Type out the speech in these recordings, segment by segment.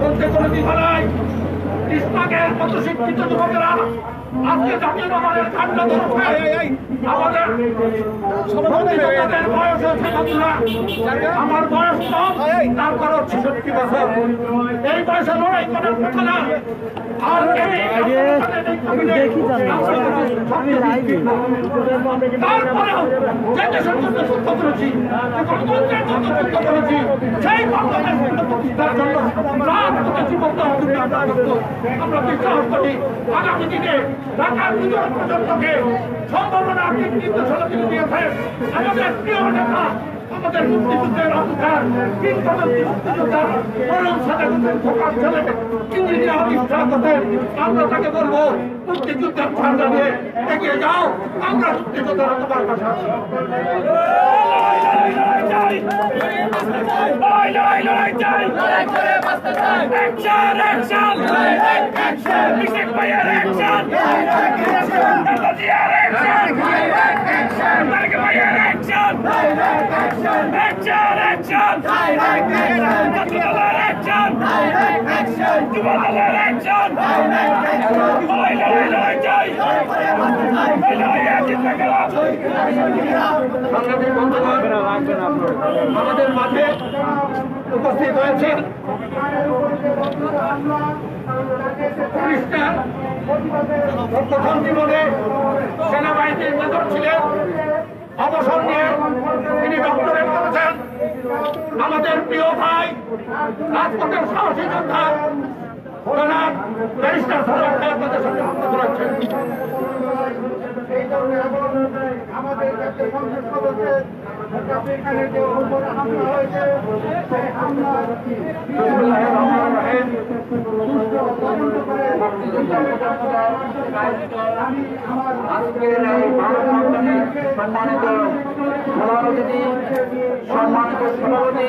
বলতে কোনো শিক্ষিত যুবকেরা আজকে জাতীয় আমাদের ঠান্ডা আমাদের আমার বয়স কম তারপরও ছেষট্টি বছর। এই বয়সে লড়াই করার কথা না। আর তারপরেও যে দেশের জন্য যুদ্ধ করেছি গণতন্ত্রের জন্য যুদ্ধ করেছি সেই গণতন্ত্রের প্রতিষ্ঠার জন্য রাত থেকে জীবন দেওয়ার জন্য আমরা বিশ্বাস করি। আগামী দিনে ঢাকার বিজয় প্রজন্মকে সম্ভাবনা নির্দেশনা তিনি দিয়েছেন আমাদের প্রিয় নেতা আমাদের মুক্তিযুদ্ধের অধিকার কিংবদন্তি মুক্তিযোদ্ধা মরণ সাথে খোকার ছেলে ইঞ্জিনিয়ার ইচ্ছা করতেন আমরা তাকে বলব মুক্তিযুদ্ধের ছাড় জানিয়ে এগিয়ে যাও আমরা মুক্তিযোদ্ধারা তোমার কাছে আছি! আমাদের মাঝে উপস্থিত জীবনে সেনাবাহিনীর মেজর ছিলেন অবসর নিয়ে তিনি ডক্টরেট করেছেন। আমাদের প্রিয় ভাই, রাজপথের সাহসী যোদ্ধা আপনাদের আমাদের কাছে সংযুক্ত কাছে সম্মানিত প্রধান সম্মানিত সভাপতি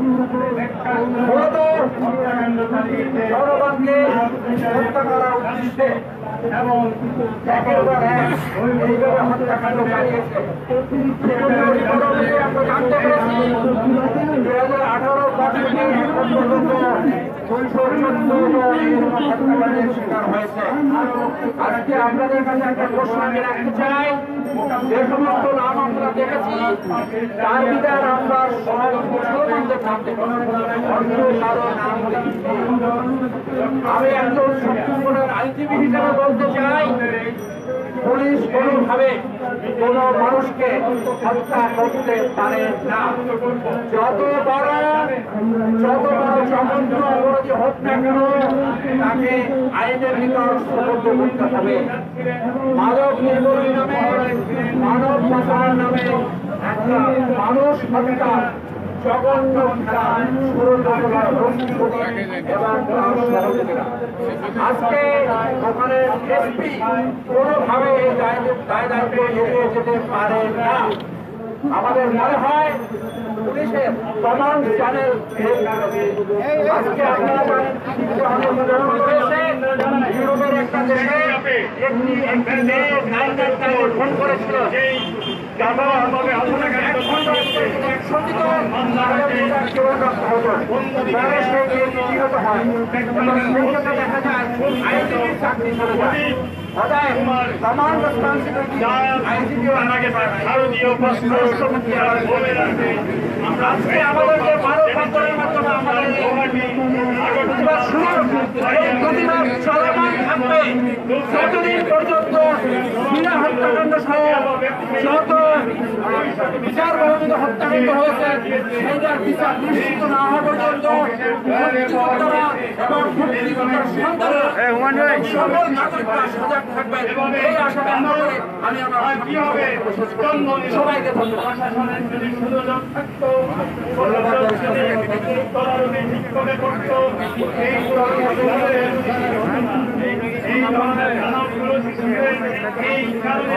মূলত জনগণকে হত্যা করার উদ্দেশ্যে এবং এক এইভাবে হত্যাকাণ্ড চালিয়েছে দুই হাজার আঠারো সাল পর্যন্ত আজকে আপনাদের কাছে একটা প্রশ্ন আমি রাখতে চাই যে সমস্ত নাম আমরা দেখেছি, তার ভিতরে আমরা সব মুসলমানদের নাম দেখেছি অন্য কারও নাম দেখিনি। আমি একজন সুপ্রিম আইনজীবী হিসেবে বলতে চাই পুলিশ কোনোভাবে কোন মানুষকে হত্যা করতে পারে না। যত বড় যত বড় সমুদ্র অপরাধী হোক না কেন, তাকে আইনের নিকট সমুদ্র করতে হবে। মানব নির্মূলের নামে, মানব পাচারের নামে একটা মানুষ হত্যা আজকে ওখানে এসপি কোনোভাবে এই দায় দায় দায়িত্ব এড়িয়ে যেতে পারে না। আমাদের মনে হয় পুলিশের আজকে ইউরোপের একটা দেশে একটি ফোন করেছিল। আমরা আজকে আমাদের যে ভারত সরকারের মাধ্যমে আমাদের প্রতিবাদ শুরু প্রতিবাদ চলমান থাকবে যতদিন পর্যন্ত বিনা হত্যাকাণ্ড সহ যত বিচার বহির্ভূত হত্যাকাণ্ড হয়েছে সেইটার বিচার নিশ্চিত না হওয়া পর্যন্ত এবং সন্তানরা সকল নাগরিকরা সজাগ থাকবে। এই আশা ব্যক্ত করে আমি আমার কি হবে? সবাইকে ধন্যবাদ। প্রশাসনের যদি সুযোগ থাকতো ধরনের শিক্ষকের করতো এই এই ধরনের এই কারণে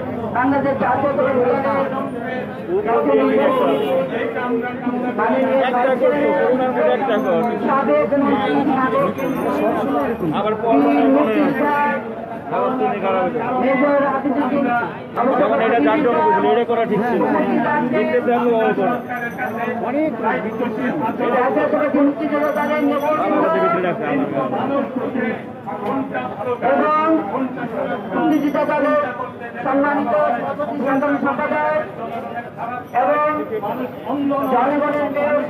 বাংলাদেশ জাতীয়তাবাদী দলের সাবেক সাবেক মুক্তিযোদ্ধা যখন এটা জানতে হবে এটা করা ঠিক ছিল। দেখতে দলের নেতৃত্ব এবং মুক্তিযোদ্ধা দলের সম্মানিত সাধারণ সম্পাদক এবং জনগণের মেয়র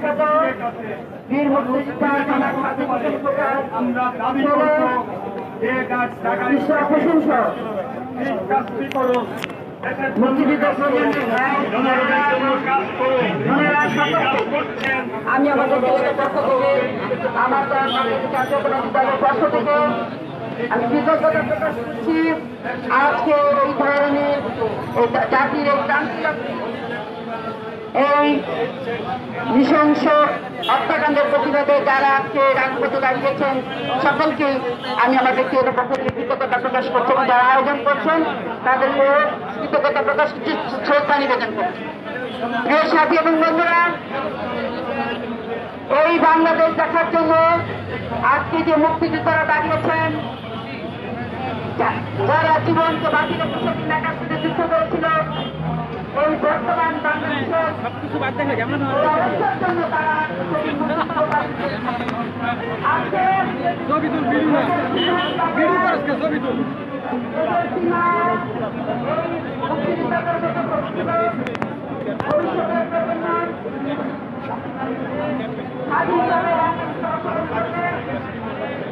বীর মুক্তিযোদ্ধা আমরা দাবি করব যে গাছ টাকা বিশ্ব প্রশংসক কাজটি করো। দেশের মুক্তিযুদ্ধ প্রজন্মের ভাই জনগণের জন্য কাজ করো। বোনেরা এই কাজ সকলকে করছেন। আমি আমাদের দলের পক্ষ থেকে আমার পক্ষ থেকে আমি কৃতজ্ঞতা প্রকাশ করছি। আজকে এই ধরনের জাতির এই এই নৃশংস হত্যাকাণ্ডের প্রতিবাদে যারা আজকে রাজপথে দাঁড়িয়েছেন সকলকে আমি আমার ব্যক্তিগত পক্ষ কৃতজ্ঞতা প্রকাশ করছি এবং যারা আয়োজন করছেন তাদেরকে কৃতজ্ঞতা প্রকাশ শ্রদ্ধা নিবেদন করছি। প্রিয় সাথী এবং বন্ধুরা, এই বাংলাদেশ দেখার জন্য আজকে যে মুক্তিযোদ্ধারা দাঁড়িয়েছেন যারা জীবনকে বাকি রেখে সেদিন একাত্তরে যুদ্ধ করেছিল এই বর্তমান বাংলাদেশের জন্য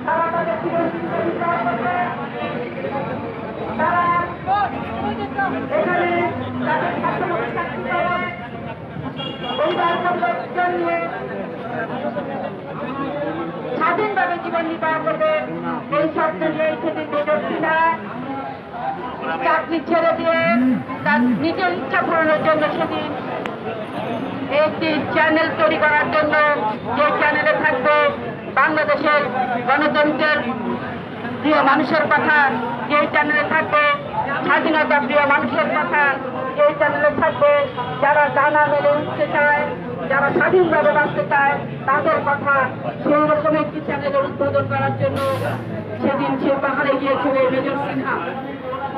তারা তাদের জীবন তারা স্বাধীনভাবে জীবন নির্বাহ করবে। এই স্বপ্ন নিয়ে সেদিন বেরোচ্ছি না চাকরি ছেড়ে দিয়ে তার নিজের ইচ্ছা পূরণের জন্য সেদিন একটি চ্যানেল তৈরি করার জন্য যে চ্যানেলে থাকবে বাংলাদেশের গণতন্ত্রের প্রিয় মানুষের কথা এই চ্যানেলে থাকবে, স্বাধীনতা প্রিয় মানুষের কথা এই চ্যানেলে থাকবে, যারা ডানা মেলে উঠতে চায়, যারা স্বাধীনভাবে বাঁচতে চায়, তাদের কথা সেই রকম একটি চ্যানেলের উদ্বোধন করার জন্য সেদিন সে পাহাড়ে গিয়েছিল মেজর সিনহা।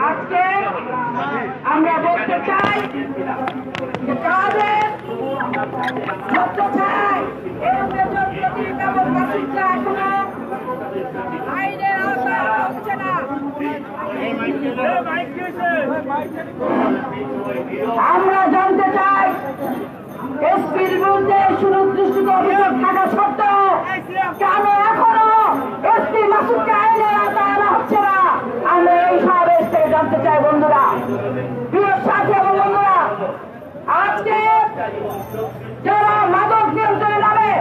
আজকে আমরা বলতে চাই বলতে চাই বাসিন্দা এখনও আমরা জানতে চাই, এসপির বিরুদ্ধে সুনির্দিষ্ট অভিযোগ থাকা সত্ত্বেও কেন এখনও এসপি মাসুদকে আওতায় আনা হচ্ছে না? আমরা এই সমাবেশ থেকে জানতে চাই, বন্ধুরা। প্রিয় সাথী এবং বন্ধুরা, আজকে যারা মাদক নিয়ন্ত্রণে নামে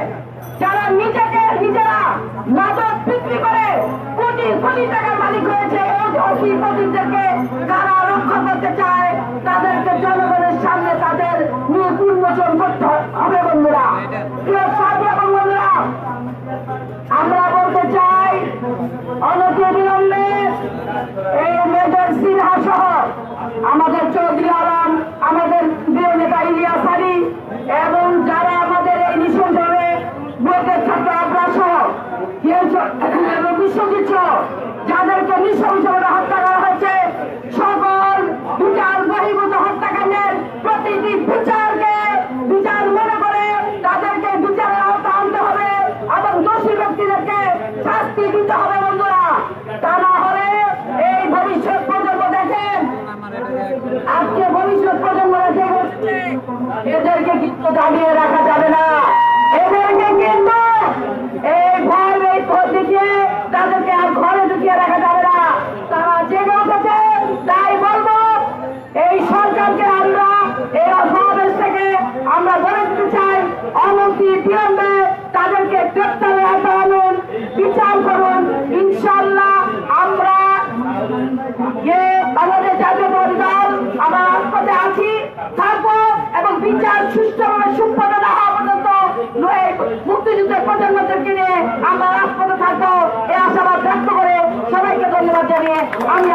যারা নিজেকে, নিজেরা মাদক বিক্রি করে কোটি কোটি টাকার মালিক হয়েছে ওই অশীপতিদেরকে যারা রক্ষা করতে চায়, তাদেরকে জনগণের সামনে তাদের মুখ উন্মোচন করতে হবে, বন্ধুরা। বন্ধুরা, আমরা বলতে চাই অনতি বিলম্বে এই মেজর সিনহা সহ আমাদের চৌধুরী আলম, আমাদের প্রিয় নেতা আলী এবং যারা আমাদের এই নিঃসন্দেহে বুয়েটের ছাত্র আগ্রাস সহ কেউ চ- এবং বিশ্বজিৎ যাদেরকে করা হয়েছে বিচারকে বিচার মনে করে তাদেরকে হবে দোষী ব্যক্তিদেরকে শাস্তি দিতে হবে এই ভবিষ্যৎ প্রজন্ম আজকে ভবিষ্যৎ এদেরকে কিন্তু দাঁড়িয়ে রাখা যাবে না। এদেরকে কিন্তু এই ভয় এই পদ্ধতিতে তাদেরকে আর ঘরে রাখা যাবে না। তারা জেগে উঠেছে, তাই বলব, এই সরকারকে আমরা, এই সমাবেশ থেকে আমরা বলে দিতে চাই। অনতি বিলম্বে তাদেরকে গ্রেপ্তারে আনুন, বিচার করুন। ইনশাল্লাহ আমরা যে বাংলাদেশ জাতীয়তাবাদী দল আমরা রাজপথে আছি থাকব এবং বিচার সুষ্ঠুভাবে সুপ্রদ না হওয়া পর্যন্ত এই মুক্তিযুদ্ধের প্রজন্মদেরকে নিয়ে আমরা রাজপথে থাকব এই আশাবাদ ব্যক্ত করে সবাইকে আমি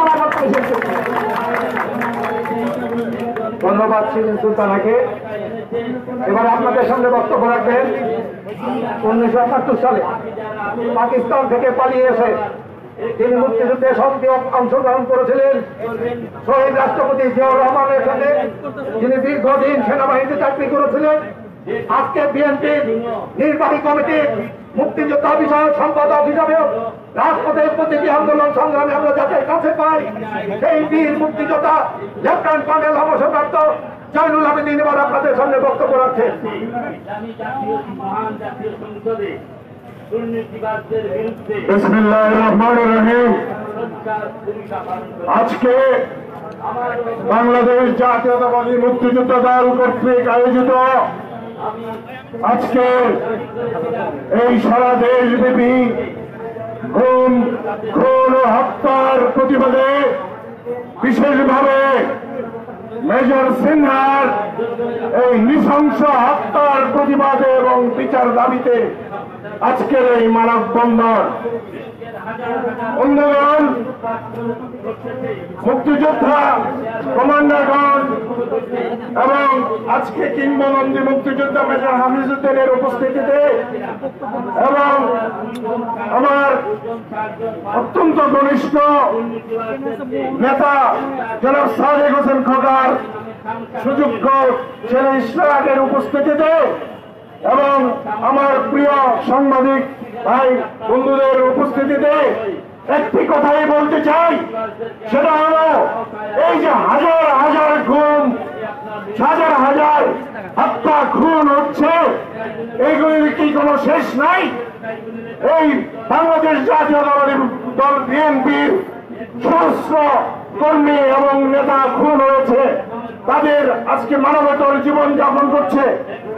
ধন্যবাদ শিরিন সুলতানাকে। এবার আপনাদের সামনে বক্তব্য রাখবেন উনিশশো একাত্তর সালে পাকিস্তান থেকে পালিয়ে এসে তিনি মুক্তিযুদ্ধে সক্রিয় অংশগ্রহণ করেছিলেন। শহীদ রাষ্ট্রপতি জিয়াউর রহমানের সাথে যিনি দীর্ঘদিন সেনাবাহিনীতে চাকরি করেছিলেন। আজকে বিএনপির নির্বাহী কমিটির মুক্তিযোদ্ধা বিষয়ক সম্পাদক হিসাবে রাজপথের প্রতিটি আন্দোলন সংগ্রামে আমরা যাদের কাছে পাই, সেই বীর মুক্তিযোদ্ধা লেফটেন্যান্ট কর্নেল অবসরপ্রাপ্ত জয়নুল আবেদিন এবার আপনাদের সামনে বক্তব্য রাখছেন। আজকে বাংলাদেশ জাতীয়তাবাদী মুক্তিযুদ্ধ দল কর্তৃক আয়োজিত আজকে এই সারা দেশব্যাপী খুন ও হত্যার প্রতিবাদে বিশেষভাবে মেজর সিনহার এই নৃশংস হত্যার প্রতিবাদে এবং বিচার দাবিতে আজকের এই মানববন্ধন। অন্যগণ মুক্তিযোদ্ধা, কমান্ডারগণ, এবং আজকে কিংবদন্তি মুক্তিযোদ্ধা মেজর হাফিজুদ্দিনের উপস্থিতিতে এবং আমার অত্যন্ত ঘনিষ্ঠ নেতা জনাব সাদেক হোসেন খোকার সুযোগ্য ছেলে ইসলামের উপস্থিতিতে এবং আমার প্রিয় সাংবাদিক ভাই বন্ধুদের উপস্থিতিতে একটি কথাই বলতে চাই, সেটা হলো এই যে হাজার হাজার খুন হাজার হাজার হত্যা খুন হচ্ছে এইগুলির কি কোনো শেষ নাই? এই বাংলাদেশ জাতীয়তাবাদী দল বিএনপির সহস্র কর্মী এবং নেতা খুন হয়েছে। তাদের আজকে মানবতর জীবন যাপন করছে।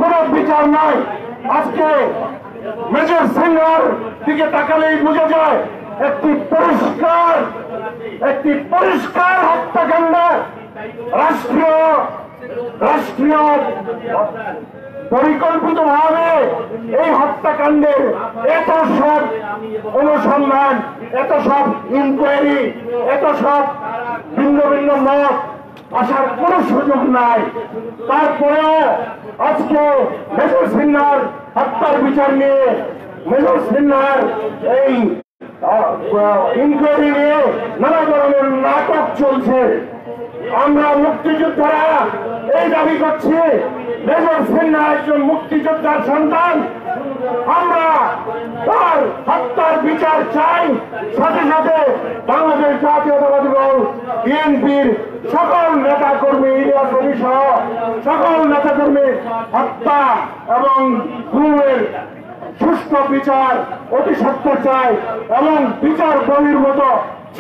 কোনো বিচার নাই। আজকে মেজর সিংহার দিকে তাকালেই বোঝা যায়, একটি পরিষ্কার একটি পরিষ্কার হত্যাকাণ্ড রাষ্ট্রীয় রাষ্ট্রীয় পরিকল্পিত ভাবে এই হত্যাকাণ্ডের এত সব অনুসন্ধান, এত সব ইনকোয়ারি এত সব ভিন্ন ভিন্ন মত আসার কোন সুযোগ নাই। তারপরেও আজকে মেজর সিনহার হত্যার বিচার নিয়ে মেজর সিনহার এই ইনকোয়ারি নিয়ে নানা ধরনের নাটক চলছে। আমরা মুক্তিযোদ্ধারা এই দাবি করছি, মেজর সিনহা একজন মুক্তিযোদ্ধার সন্তান আমরা তার হত্যার বিচার চাই। সাথে সাথে বাংলাদেশ জাতীয়তাবাদী দল, বিএনপির সকল নেতা কর্মী ইলিয়াস আলী সহ সকল নেতা কর্মী হত্যা এবং খুনের সুষ্ঠু বিচার অতি সত্য চাই এবং বিচার বহির বহির্ভূত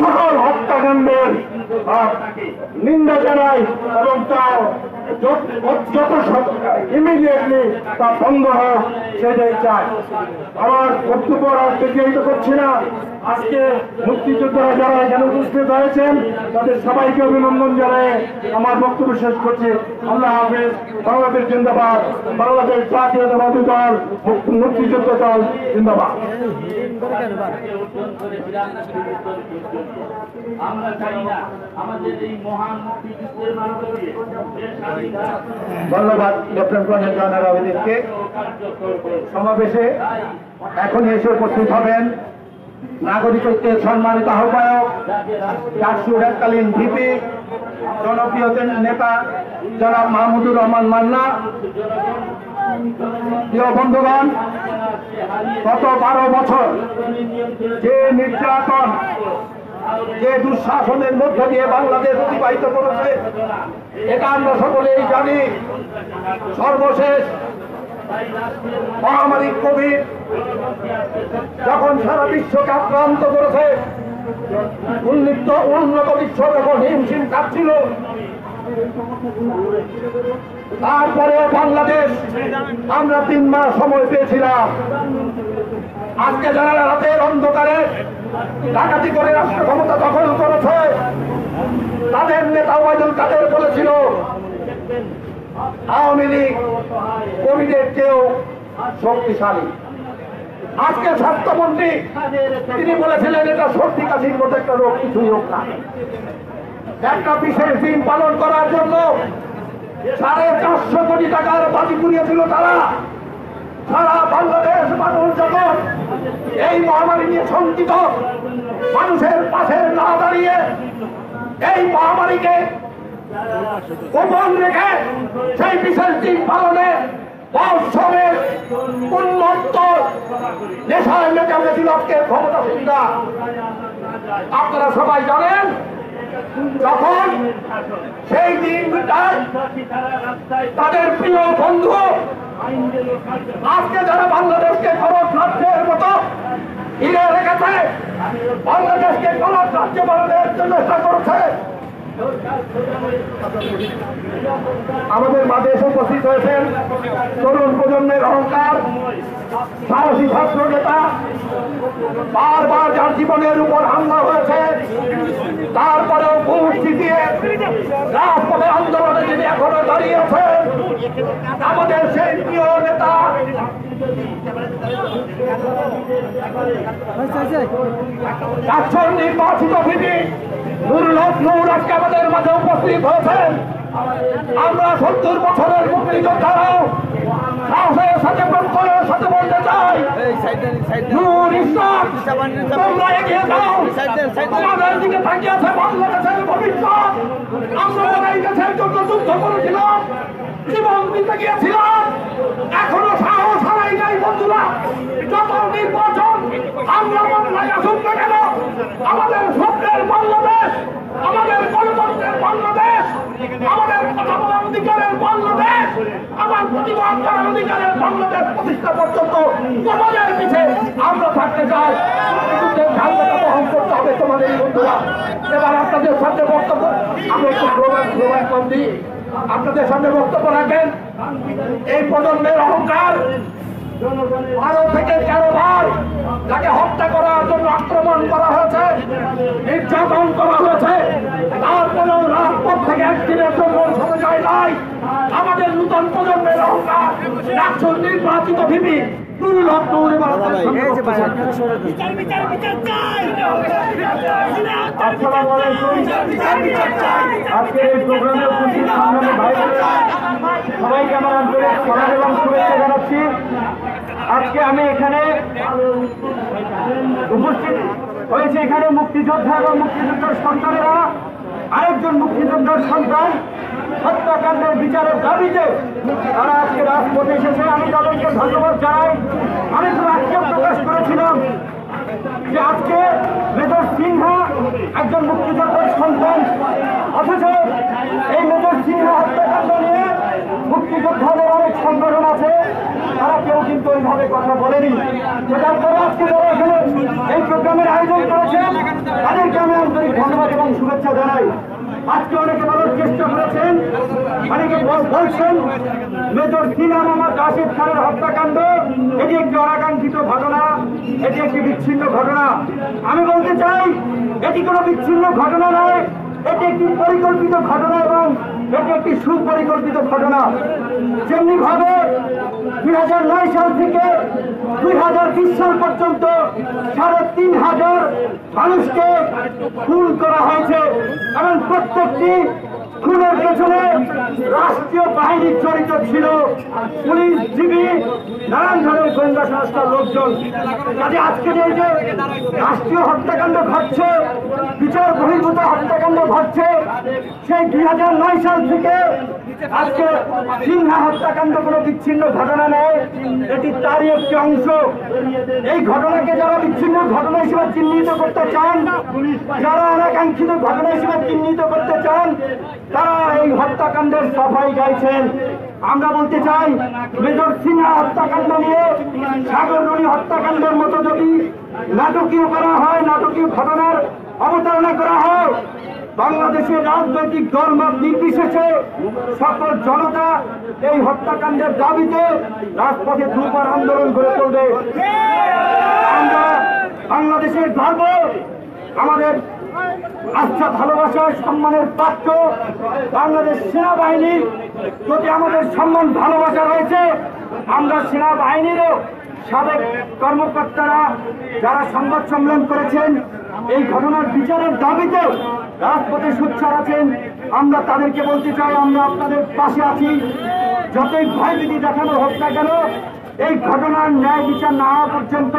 সকল হত্যাকাণ্ডের নিন্দা জানাই এবং তা যত ইমিডিয়েটলি তা বন্ধ হোক সেটাই চাই। আমার বক্তব্য আর দীর্ঘায়িত করছি না। আজকে মুক্তিযোদ্ধারা যারা এখানে উপস্থিত হয়েছেন, তাদের সবাইকে অভিনন্দন জানাই আমার বক্তব্য শেষ করছি। আল্লাহ হাফিজ, বাংলাদেশ জিন্দাবাদ, বাংলাদেশ জাতীয়তাবাদী দল মুক্তি- মুক্তিযুদ্ধ দল, জিন্দাবাদ। আমরা চাই না আমাদের এই মহান মুক্তিযুদ্ধের মাধ্যমে ধন্যবাদ লেফটেন্যান্ট কর্নেল আবেদিনকে সমাবেশে এখনই এসে উপস্থিত হবেন নাগরিকত্বের সম্মানিত আহ্বায়ক চারশোর এককালীন ভিপি, জনপ্রিয় নেতা জনাব মাহমুদুর রহমান মান্না। প্রিয় বন্ধুগণ, গত বারো বছর যে নির্যাতন যে দুঃশাসনের মধ্য দিয়ে বাংলাদেশ অতিবাহিত করেছে এটা আমরা সকলেই জানি, সর্বশেষ মহামারী কোভিড যখন সারা বিশ্বকে আক্রান্ত করেছে উন্নত উন্নত বিশ্ব যখন হিমশিম কাটছিল তারপরে বাংলাদেশ, আমরা তিন মাস সময় পেয়েছিলাম। আজকে যারা রাতের অন্ধকারে ডাকাতি করে রাষ্ট্র ক্ষমতা দখল করেছে। তাদের নেতা ওয়াইদুল কাদের বলেছিল, আওয়ামী লীগ কোভিডের চেয়েও শক্তিশালী। আজকে স্বাস্থ্যমন্ত্রী, তিনি বলেছিলেন, এটা সর্দি কাশির মতো একটা রোগ, কিছুই হোক না। একটা বিশেষ দিন পালন করার জন্য সাড়ে চারশো কোটি টাকার বাজি পুড়িয়েছিল তারা। সারা বাংলাদেশ মানুষ যখন এই মহামারী নিয়ে শঙ্কিত, মানুষের পাশে না দাঁড়িয়ে এই মহামারীকে গোপন রেখে সেই বিশেষ দিন পালনে বৎসরের উন্নত নেশায় মেতে উঠেছিল আজকের ক্ষমতাসীনরা। আপনারা সবাই জানেন, যখন সেই দিনটায় তাদের প্রিয় বন্ধু আজকে যারা বাংলাদেশকে খরচ রাষ্ট্রের মতো হিরে রেখেছে বাংলাদেশকে খরচ রাজ্য বানানোর জন্য করছে আমাদের মাঝে এসে উপস্থিত হয়েছেন তরুণ প্রজন্মের অহংকার, সাহসী ছাত্র নেতা, বারবার যার জীবনের উপর হামলা হয়েছে, তারপরেও পুষ্টি দিয়ে রাজপথে আন্দোলনে যিনি এখনও দাঁড়িয়ে আছেন, আমাদের সেই প্রিয় নেতা। নির্বাচিত ভিপি নুরুল হক নূর আজকে আমাদের মাঝে উপস্থিত হয়েছেন। আমরা সত্তর বছরের মুক্তিযোদ্ধারাও সাহসের সাথে প্রত্যয়ের সাথে বলতে চাই। নূর ইসলাম তোমরা এগিয়ে যাও। তোমাদের দিকে তাকিয়ে আছে বাংলাদেশের ভবিষ্যৎ। আমরা যারা এই দেশের জন্য যুদ্ধ করেছিলাম জীবন দিতে গিয়েছিলাম এখনও সাহস হারাই নাই বন্ধুরা। যত নির্বাচন আমরা বাংলায় আসুন না কেন আমাদের স্বপ্নের বাংলাদেশ আমাদের আমাদের আমার আমরা থাকতে চাই। ঝান্ডাটা বহন আপনাদের সামনে বক্তব্য, আমি একটু গ্লোবাল গ্লোবাল কম দিই। আপনাদের সামনে বক্তব্য রাখেন এই প্রজন্মের অহংকার বারো থেকে তেরো বার তাকে হত্যা করার জন্য আক্রমণ করা হয়েছে নির্যাতন করা হয়েছে। তারপরেও রাজপথ থেকে একদিনের জন্য সরে যায় নাই। আমাদের নূতন প্রজন্মের অহংকার একজন নির্বাচিত ভিপি নুরুল হক নূর আজকে এই প্রোগ্রামে উপস্থিত সবাইকে আমার আন্তরিক এবং শুভেচ্ছা জানাচ্ছি। আজকে আমি এখানে উপস্থিত হয়েছে এখানে মুক্তিযোদ্ধা এবং মুক্তিযোদ্ধার সন্তানেরা, আরেকজন মুক্তিযোদ্ধার সন্তান, হত্যাকাণ্ডের বিচারের দাবিতে তারা আজকে রাজপথে এসেছে। আমি তাদেরকে ধন্যবাদ জানাই। আমি তো আক্ষেপ প্রকাশ করেছিলাম যে আজকে মেজর সিনহা একজন মুক্তিযোদ্ধার সন্তান, অথচ এই মেজর সিনহা হত্যাকাণ্ড নিয়ে মুক্তিযোদ্ধাদের অনেক সংগঠন আছে, তারা কেউ কিন্তু ওইভাবে কথা বলেনি। সেটার পরে আজকে যারা এখানে এই প্রোগ্রামের আয়োজন করেছেন তাদেরকে আমি আন্তরিক ধন্যবাদ এবং শুভেচ্ছা জানাই। আজকে অনেকে বলার চেষ্টা করেছেন, অনেকে বল- বলছেন, মেজর সিনা মোহাম্মদ রাশিদ খানের হত্যাকাণ্ড, এটি একটি অনাকাঙ্ক্ষিত ঘটনা, এটি একটি বিচ্ছিন্ন ঘটনা। আমি বলতে চাই, এটি কোনো বিচ্ছিন্ন ঘটনা নয় এটি একটি পরিকল্পিত ঘটনা এবং এটি একটি সুপরিকল্পিত ঘটনা। যেমনি ভাবে দুই হাজার নয় সাল থেকে দুই হাজার বিশ সাল পর্যন্ত সাড়ে তিন হাজার মানুষকে খুন করা হয়েছে এবং প্রত্যেকটি খুনের পেছনে রাষ্ট্রীয় বাহিনী জড়িত ছিল। পুলিশ জিবি নানান ধরনের গোয়েন্দা সংস্থার লোকজন। কাজে আজকে যে যে রাষ্ট্রীয় হত্যাকাণ্ড ঘটছে বিচার বহির্ভূত হত্যাকাণ্ড ঘটছে সেই দুই হাজার নয় সাল থেকে আজকে সিংহা হত্যাকাণ্ড কোনো বিচ্ছিন্ন ঘটনা নয় এটি তারই একটি অংশ। এই ঘটনাকে যারা বিচ্ছিন্ন ঘটনা হিসেবে চিহ্নিত করতে চান, যারা অনাকাঙ্ক্ষিত ঘটনা হিসেবে চিহ্নিত করতে চান, তারা এই হত্যাকাণ্ডের সাফাই গাইছেন। আমরা বলতে চাই, মেজর সিনহা হত্যাকাণ্ড নিয়ে সাগর নদী হত্যাকাণ্ডের মতো যদি নাটকীয় করা হয়, নাটকীয় ঘটনার অবতারণা করা হয় বাংলাদেশের রাজনৈতিক দলমত নির্বিশেষে সকল জনতা এই হত্যাকাণ্ডের দাবিতে রাজপথে দুবার আন্দোলন করে চলবে আমরা বাংলাদেশের ধর্ম আমাদের আস্থা, ভালোবাসা, সম্মানের পাত্র বাংলাদেশ সেনাবাহিনীর প্রতি আমাদের সম্মান, ভালোবাসা রয়েছে। আমরা সেনাবাহিনীরও সাবেক কর্মকর্তারা যারা সংবাদ সম্মেলন করেছেন, এই ঘটনার বিচারের দাবিতে রাজপথে সোচ্চার আছেন। আমরা তাদেরকে বলতে চাই, আমরা আপনাদের পাশে আছি। যতই ভয় ভয়ভীতি দেখানো হোক না কেন, এই ঘটনার ন্যায় বিচার না হওয়া পর্যন্ত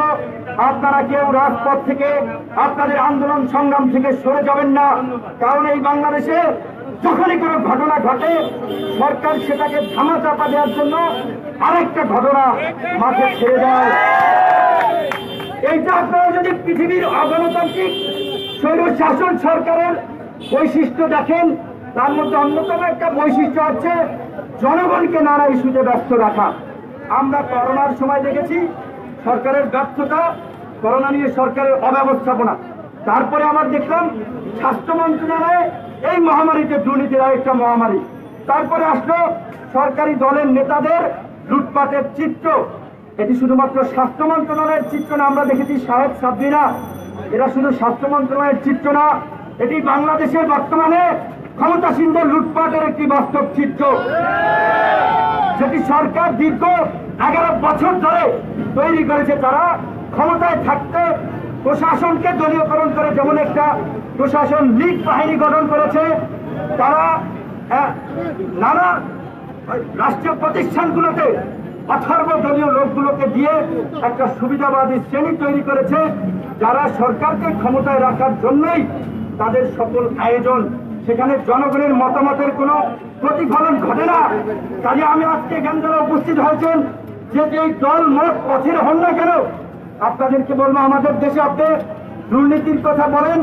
আপনারা কেউ রাজপথ থেকে, আপনাদের আন্দোলন সংগ্রাম থেকে সরে যাবেন না। কারণ এই বাংলাদেশে যখনই কোনো ঘটনা ঘটে, সরকার সেটাকে ধামা চাপা দেওয়ার জন্য আরেকটা ঘটনা মাঠে ছেড়ে দেয়। এইটা আপনারা যদি পৃথিবীর অগণতান্ত্রিক স্বৈর শাসন সরকারের বৈশিষ্ট্য দেখেন, তার মধ্যে অন্যতম একটা বৈশিষ্ট্য হচ্ছে জনগণকে নানা ইস্যুতে ব্যস্ত রাখা। আমরা করোনার সময় দেখেছি, সরকারের ব্যর্থতা, করোনা নিয়ে সরকারের অব্যবস্থাপনা। তারপরে আমার দেখলাম স্বাস্থ্য মন্ত্রণালয়ে এই মহামারীতে দুর্নীতির একটা মহামারী। তারপরে আসলো সরকারি দলের নেতাদের লুটপাটের চিত্র। এটি শুধুমাত্র স্বাস্থ্য মন্ত্রণালয়ের চিত্র না, আমরা দেখেছি সাহেব সাবরিনা এটা শুধু স্বাস্থ্য মন্ত্রণালয়ের চিত্র না, এটি বাংলাদেশের বর্তমানে ক্ষমতাসীনদের লুটপাটের একটি বাস্তব চিত্র। যেটি সরকার দীর্ঘ এগারো বছর ধরে তৈরি করেছে তারা, ক্ষমতায় থাকতে প্রশাসনকে দলীয়করণ করে যেমন একটা প্রশাসন লীগ বাহিনী গঠন করেছে, তারা নানা রাষ্ট্রীয় প্রতিষ্ঠানগুলোতে অথর্ব দলীয় লোকগুলোকে দিয়ে একটা সুবিধাবাদী শ্রেণি তৈরি করেছে, যারা সরকারকে ক্ষমতায় রাখার জন্যই তাদের সকল আয়োজন। সেখানে জনগণের মতামতের কোনো প্রতিফলন ঘটে না। কাজে আমি আজকে এখান যারা উপস্থিত হয়েছেন যে যে দল মত পথের হন না কেন আপনাদেরকে বলব, আমাদের দেশে আপনি দুর্নীতির কথা বলেন,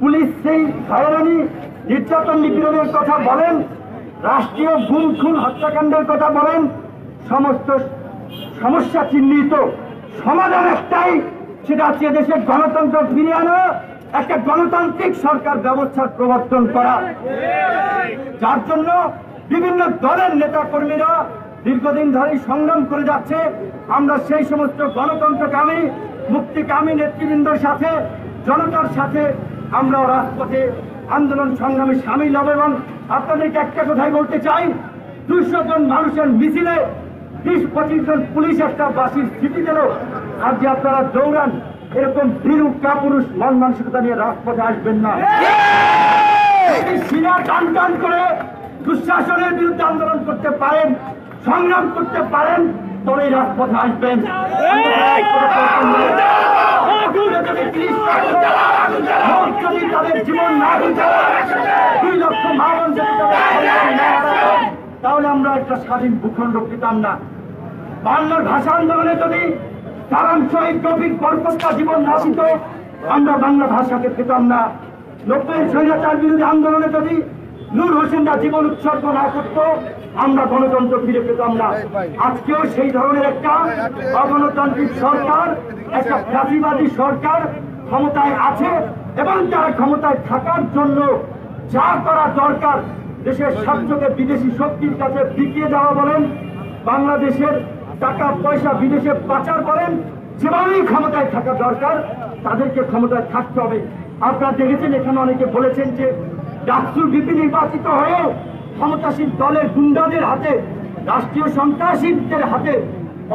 পুলিশ সেই হয়রানি, নির্যাতন নিপীড়নের কথা বলেন, রাষ্ট্রীয় গুম, খুন, হত্যাকাণ্ডের কথা বলেন, সমস্ত সমস্যা চিহ্নিত। সমাধান একটাই, সেটা হচ্ছে দেশের গণতন্ত্র ফিরিয়ে আনা, একটা গণতান্ত্রিক সরকার ব্যবস্থার প্রবর্তন করা। যার জন্য বিভিন্ন দলের নেতা কর্মীরা দীর্ঘদিন ধরেই সংগ্রাম করে যাচ্ছে। আমরা সেই সমস্ত গণতন্ত্রকামী মুক্তিকামী নেতৃবৃন্দর সাথে জনতার সাথে আমরা রাজপথে আন্দোলন সংগ্রামে সামিল হব এবং আপনাদেরকে একটা কথাই বলতে চাই। দুশো জন মানুষের মিছিলে বিশ পঁচিশ জন পুলিশ একটা বাসির স্থিতি দিল। আর যে আপনারা দৌড়ান। এরকম বীরু কাপুরুষ মন মানসিকতা নিয়ে রাজপথে আসবেন না। সিনা টান টান করে দুঃশাসনের বিরুদ্ধে আন্দোলন করতে পারেন। সংগ্রাম করতে পারেন তবে রাজপথে আসবেন। তাদের জীবন না দুই লক্ষ মারণ তাহলে আমরা একটা স্বাধীন ভূখণ্ড পেতাম না। বাংলার ভাষা আন্দোলনে যদি কারণ শহীদ কবির জীবন না দিত আমরা বাংলা ভাষাকে পেতাম না। নব্বই স্বৈরাচার বিরোধী আন্দোলনে যদি নূর হোসেনরা জীবন উৎসর্গ না করতো, আমরা গণতন্ত্র ফিরে পেতাম না। আজকেও সেই ধরনের একটা অগণতান্ত্রিক সরকার, একটা জাতিবাদী সরকার ক্ষমতায় আছে এবং তারা ক্ষমতায় থাকার জন্য যা করা দরকার, দেশের স্বার্থকে বিদেশি শক্তির কাছে বিকিয়ে দেওয়া বলেন, বাংলাদেশের টাকা পয়সা বিদেশে পাচার করেন, যেভাবেই ক্ষমতায় থাকা দরকার, তাদেরকে ক্ষমতায় থাকতে হবে। আপনারা দেখেছেন, এখানে অনেকে বলেছেন যে ডাকসুর বিপি নির্বাচিত হয়েও ক্ষমতাসীন দলের গুন্ডাদের হাতে, রাষ্ট্রীয় সন্ত্রাসীদের হাতে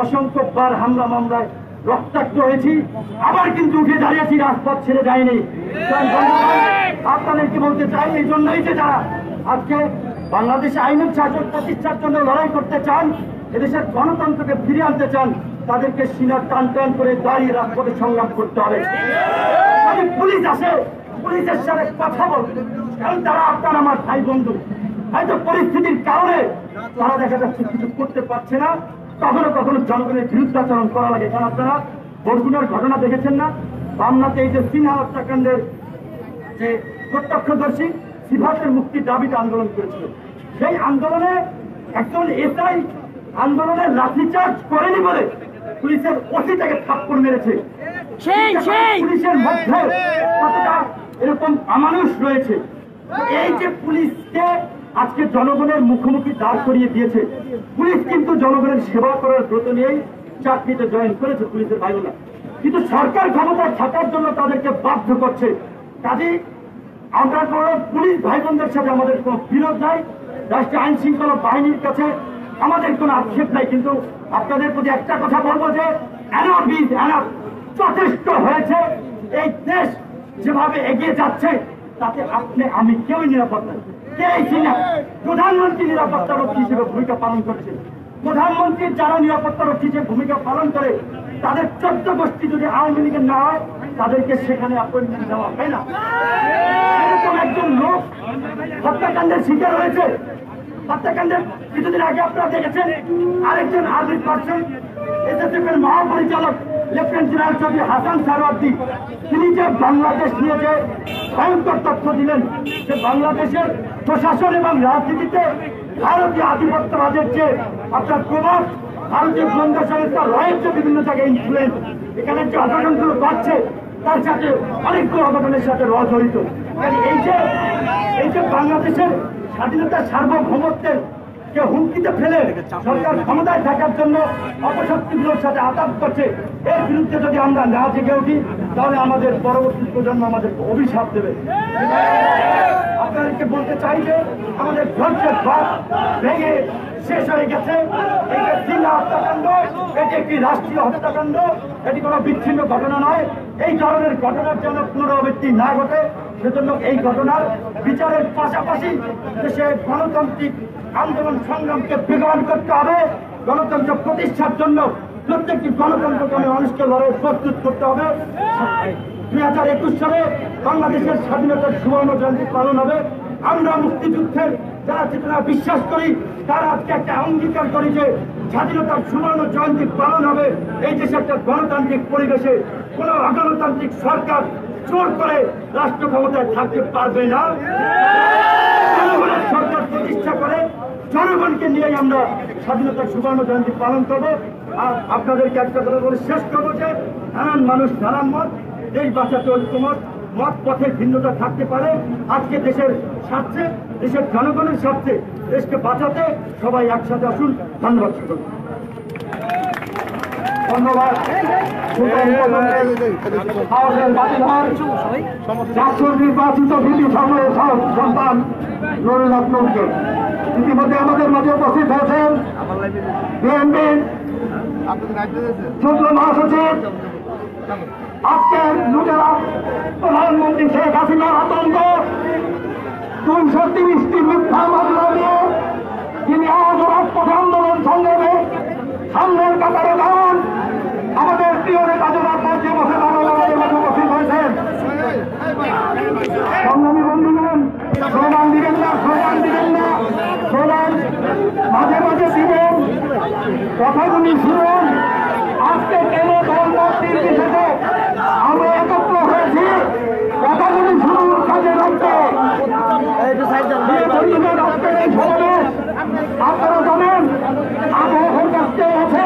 অসংখ্য বার হামলা মামলায় রক্তাক্ত হয়েছি। আবার কিন্তু উঠে দাঁড়িয়েছি, রাজপথ ছেড়ে যায়নি। আপনাদেরকে বলতে চাই, এই জন্যই যে যারা আজকে বাংলাদেশে আইনের শাসন প্রতিষ্ঠার জন্য লড়াই করতে চান, এদেশের গণতন্ত্রকে ফিরিয়ে আনতে চান, তাদেরকে সিনার টান টান করে দাঁড়িয়ে রাজপথে সংগ্রাম করতে হবে। যদি পুলিশ আসে, পুলিশের সাথে কথা বলবে। কারণ তারা আপনার আমার ভাই বন্ধু। হয়তো পরিস্থিতির কারণে তারা দেখা যাচ্ছে কিছু করতে পারছে না। কখনো কখনো জনগণের বিরুদ্ধাচরণ করা লাগে। কারণ আপনারা বরগুনার ঘটনা দেখেছেন না? বামনাতে এই যে সিনহা হত্যাকাণ্ডের যে প্রত্যক্ষদর্শী সিভাসের মুক্তির দাবিতে আন্দোলন করেছিল। সেই আন্দোলনে একজন এসআই আন্দোলনের লাঠিচার্জ করেনি বলে পুলিশের ওসি তাকে থাপ্পড় মেরেছে। পুলিশের মধ্যে কতটা এরকম অমানুষ রয়েছে? এই যে পুলিশকে আজকে জনগণের মুখোমুখি দাঁড় করিয়ে দিয়েছে, পুলিশ কিন্তু জনগণের সেবা করার ব্রত নিয়েই চাকরিতে জয়েন করেছে পুলিশের ভাইবোনা কিন্তু সরকার ক্ষমতায় থাকার জন্য তাদেরকে বাধ্য করছে। কাজেই আমরা কোনো পুলিশ ভাই বোনদের সাথে আমাদের কোনো বিরোধ নাই, রাষ্ট্রীয় আইন শৃঙ্খলা বাহিনীর কাছে আমাদের কোনো আক্ষেপ নাই। কিন্তু আপনাদের প্রতি একটা কথা বলব যে ইজ এনাফ যথেষ্ট হয়েছে। এই দেশ যেভাবে এগিয়ে যাচ্ছে তাতে আপনি, আমি কেউই নিরাপত্তা নাই কেই ছিল প্রধানমন্ত্রী নিরাপত্তা রক্ষী হিসেবে ভূমিকা পালন করছে। প্রধানমন্ত্রী যারা নিরাপত্তা রক্ষী যে ভূমিকা পালন করে, তাদের চোদ্দ গোষ্ঠী যদি আওয়ামী লীগের না হয়, তাদেরকে সেখানে অ্যাপয়েন্টমেন্ট দেওয়া হয় না। এরকম একজন লোক হত্যাকাণ্ডের শিকার হয়েছে। হত্যাকাণ্ডের কিছুদিন আগে আপনারা দেখেছেন আরেকজন আর্মি পার্সন, এসএসএফের মহাপরিচালক, লেফটেন্যান্ট জেনারেল চৌধুরী হাসান সারওয়ার্দি। তিনি যে বাংলাদেশ নিয়ে যে ভয়ঙ্কর তথ্য দিলেন যে বাংলাদেশের প্রশাসন এবং রাজনীতিতে ভারতীয় আধিপত্যবাদের যে আপনার প্রভাব, ভারতীয় গোয়েন্দা সংস্থা রয়েছে বিভিন্ন জায়গায় ইনফ্লুয়েন্স এখানে যে অঘটনগুলো ঘটছে তার সাথে অনেকগুলো অঘটনের সাথে র জড়িত এই যে এই যে বাংলাদেশের স্বাধীনতা সার্বভৌমত্বের কে হুমকিতে ফেলে সরকার ক্ষমতায় থাকার জন্য অপশক্তিগুলোর সাথে আতাপ করছে, এর বিরুদ্ধে যদি আমরা না জেগে উঠি, তাহলে আমাদের পরবর্তী প্রজন্ম আমাদের অভিশাপ দেবে। আপনাদেরকে বলতে চাই যে, আমাদের ধৈর্যের ভাত ভেঙে শেষ হয়ে গেছে। এটা জিল্লা হত্যাকাণ্ড, এটি একটি রাষ্ট্রীয় হত্যাকাণ্ড, এটি কোনো বিচ্ছিন্ন ঘটনা নয়। এই ধরনের ঘটনার যেন পুনরাবৃত্তি না ঘটে, সেজন্য এই ঘটনার বিচারের পাশাপাশি দেশে গণতান্ত্রিক আন্দোলন সংগ্রামকে বেগবান করতে হবে। গণতন্ত্র প্রতিষ্ঠার জন্য প্রত্যেকটি গণতন্ত্রকামী মানুষকে লড়াই প্রস্তুত করতে হবে। দুই হাজার একুশ সালে বাংলাদেশের স্বাধীনতার সুবর্ণ জয়ন্তী পালন হবে। আমরা মুক্তিযুদ্ধের যারা চেতনা বিশ্বাস করি, তারা আজকে একটা অঙ্গীকার করি যে স্বাধীনতার সুবর্ণ জয়ন্তী পালন হবে। এই দেশে একটা গণতান্ত্রিক পরিবেশে কোন অগণতান্ত্রিক সরকার জোর করে রাষ্ট্র ক্ষমতায় থাকতে পারবে না। সরকার প্রতিষ্ঠা করে জনগণকে নিয়ে আমরা স্বাধীনতার সুবর্ণ জয়ন্তী পালন করব। আর আপনাদেরকে একটা কথা বলে শেষ করব যে নানান মানুষ, নানান মত, দেশ বাঁচাতে ঐক্যমত মত পথের ভিন্নতা থাকতে পারে। আজকে দেশের স্বার্থে, দেশের জনগণের স্বার্থে, দেশকে বাঁচাতে সবাই একসাথে আসুন। ধন্যবাদ সকলকে। ধন্যবাদ। সন্তান আমাদের মাঝে মহাসচিব আজকের লুটেরা প্রধানমন্ত্রী শেখ হাসিনার আতঙ্ক। দুইশো তিরিশটি মিথ্যা মামলা নিয়ে তিনি আজ রাজপথ আন্দোলন সংগ্রামে সামনের কাতারে দাঁড়ান, আমাদের প্রিয় নেতা যারা মঞ্চে বসে দাঁড়ান উপস্থিত হয়েছেন। সংগ্রামী বন্ধুগণ, স্লোগান দিবেন না, স্লোগান দিবেন না। স্লোগান মাঝে মাঝে দিবেন। কথাগুলি শুনুন। আজকে কেন ধর্ম নির্বিশেষে আমরা একত্র হয়েছি কথাগুলি শুনুন কাজে রাখতে বন্ধুগণ আজকের এই সমাবেশ আপনারা জানেন আবহাওয়ার কাছে আছে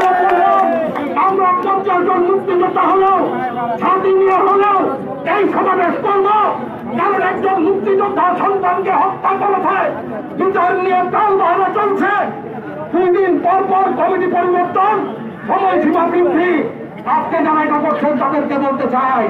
আমরা পঞ্চাশ জন মুক্তিযোদ্ধা হলেও ছাতি নিয়ে হলেও এই সমাবেশ করব। কারণ একজন মুক্তিযোদ্ধা সন্তানকে হত্যা করেছে, বিচার নিয়ে কাল বাহানা চলছে। দুই দিন পর পর কমিটি পরিবর্তন, সময়সীমা বৃদ্ধি। আজকে যারা এটা করছেন, তাদেরকে বলতে চাই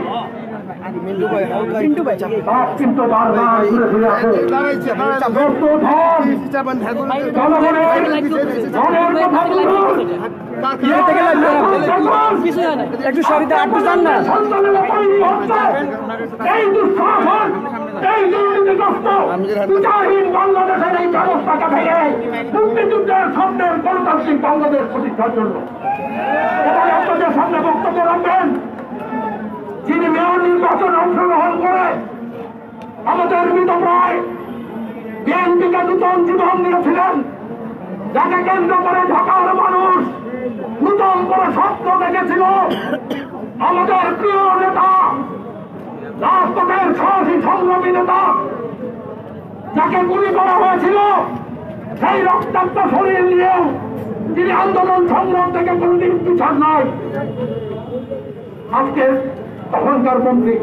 একটু সবিতা আটটু চান না সন্তানের তৈরি হচ্ছে এই দুঃশাসন এই দুর্নীতিগ্রস্ত বিচারহীন বাংলাদেশের এই ব্যবস্থাকে ভেঙে মুক্তিযুদ্ধের স্বপ্নের গণতান্ত্রিক বাংলাদেশ প্রতিষ্ঠার জন্য এবার আপনাদের সামনে বক্তব্য রাখবেন যিনি মেয়র নির্বাচনে অংশগ্রহণ করে আমাদের মৃত প্রায় বিএনপিকে নূতন জীবন দিয়েছিলেন যাকে কেন্দ্র করে ঢাকার মানুষ নূতন করে স্বপ্ন দেখেছিল। আমাদের প্রিয় নেতা, রাজপথের সাহসী সংগ্রামী নেতা, যাকে গুলি করা হয়েছিল, সেই রক্তাক্ত শরীর নিয়েও তিনি আন্দোলন সংগ্রাম থেকে কোনদিন পিছান নয় আজকে তখনকার মন্ত্রী,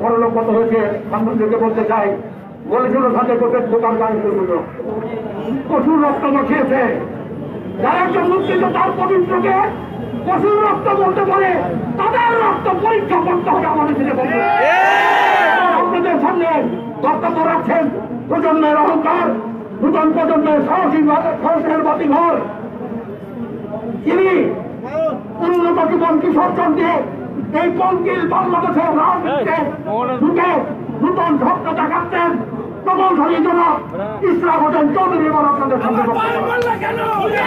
পরলোক কত হয়েছে সাংবাদিককে বলতে চাই, বলেছিল সাথে কোটের দোকান করছিল প্রচুর রক্ত বসিয়েছে যারা একজন মুক্তিযোদ্ধার পবিত্রকে পশুর রক্ত বলতে পারে, তাদের রক্ত পরীক্ষা করতে হবে আমাদের আপনাদের সামনে বক্তব্য রাখছেন প্রজন্মের অহংকার, নূতন প্রজন্মের সাহসী সাহসের বাতিঘর। তিনি উন্নত জীবন কিশোর চন্দ্রে এই পঙ্কিল বাংলাদেশের রাজনীতিতে ঢুকে নূতন স্বপ্ন দেখাচ্ছেন প্রবলশালী জনক ইসলাম হোসেন চৌধুরী এবার আপনাদের বক্তব্য রাখছেন।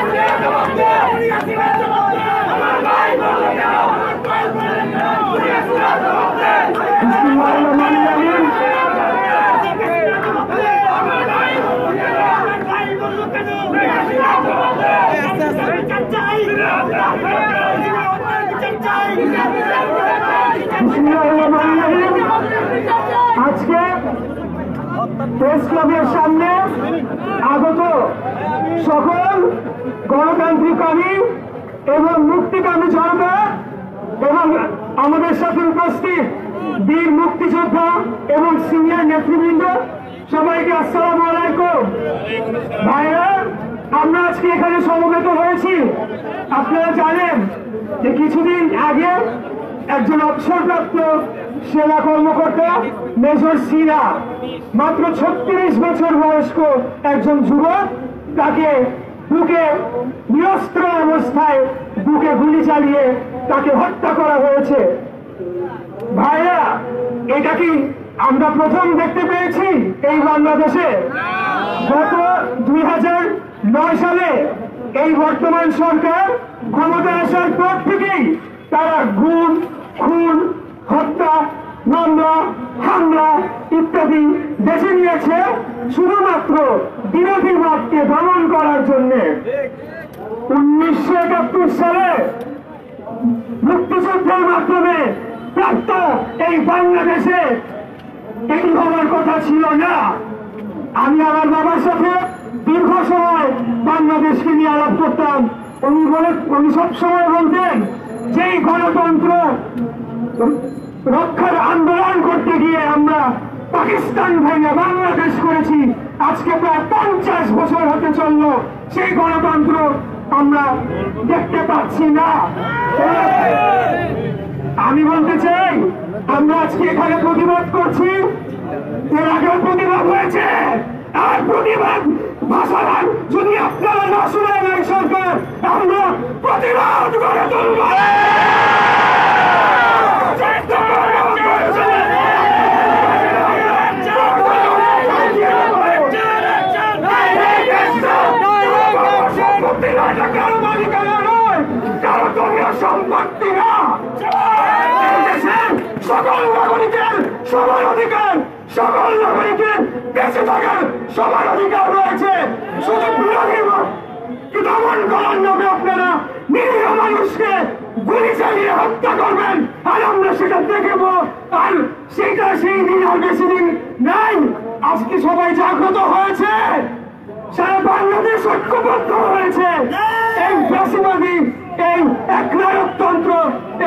আজকে প্রেস ক্লাবের সামনে আগত সকল গণতান্ত্রিককামী এবং মুক্তিকামী জনতা এবং আমাদের সাথে উপস্থিত বীর মুক্তিযোদ্ধা এবং সিনিয়র নেতৃবৃন্দ, সবাইকে আসসালামু আলাইকুম। ভাইরা আমরা আজকে এখানে সমবেত হয়েছি। আপনারা জানেন যে কিছুদিন আগে একজন অবসরপ্রাপ্ত সেনা কর্মকর্তা মেজর সিরা মাত্র ছত্রিশ বছর বয়স্ক একজন যুবক, তাকে বুকে নিরস্ত্র অবস্থায় বুকে গুলি চালিয়ে তাকে হত্যা করা হয়েছে। ভাইরা এটা কি আমরা প্রথম দেখতে পেয়েছি এই বাংলাদেশে। গত দুই নয় সালে এই বর্তমান সরকার ক্ষমতা আসার পর থেকেই তারা গুম, খুন, হত্যা, মামলা, হামলা ইত্যাদি বেছে নিয়েছে শুধুমাত্র বিরোধী মতকে দমন করার জন্য। উনিশশো একাত্তর সালে মুক্তিযুদ্ধের মাধ্যমে প্রাপ্ত এই বাংলাদেশে এই হওয়ার কথা ছিল না। আমি আমার বাবার সাথে দীর্ঘ সময় বাংলাদেশকে নিয়ে আলাপ করতাম। উনি বলে উনি সবসময় বলতেন, যেই গণতন্ত্র রক্ষার আন্দোলন করতে গিয়ে আমরা পাকিস্তান ভেঙে বাংলাদেশ করেছি, আজকে প্রায় পঞ্চাশ বছর হতে চলল, সেই গণতন্ত্র আমরা দেখতে পাচ্ছি না। আমি বলতে চাই, আমরা আজকে এখানে প্রতিবাদ করছি। এর আগেও প্রতিবাদ হয়েছে। আর প্রতিবাদ ভাষার যদি আপনারা না শুনেন, এই সরকার, আমরা প্রতিবাদ করে তুলব সম্পত্তি নয় এটা কারও মালিকানা নয় কারও দলীয় সম্পত্তি না এই দেশের সকল নাগরিকের সমান অধিকার সকল নাগরিকের বেঁচে থাকার সমান অধিকার রয়েছে। শুধু বিরোধী দমন করার নামে আপনারা নিরীহ মানুষকে গুলি চালিয়ে হত্যা করবেন। আর আমরা সেটা দেখব আর সেটা সেই দিন আর বেশি দিন নাই। আজকে সবাই জাগ্রত হয়েছে। সারা বাংলাদেশ ঐক্যবদ্ধ হয়েছে। এই বেশিবাদী এই এক একনায়কতন্ত্র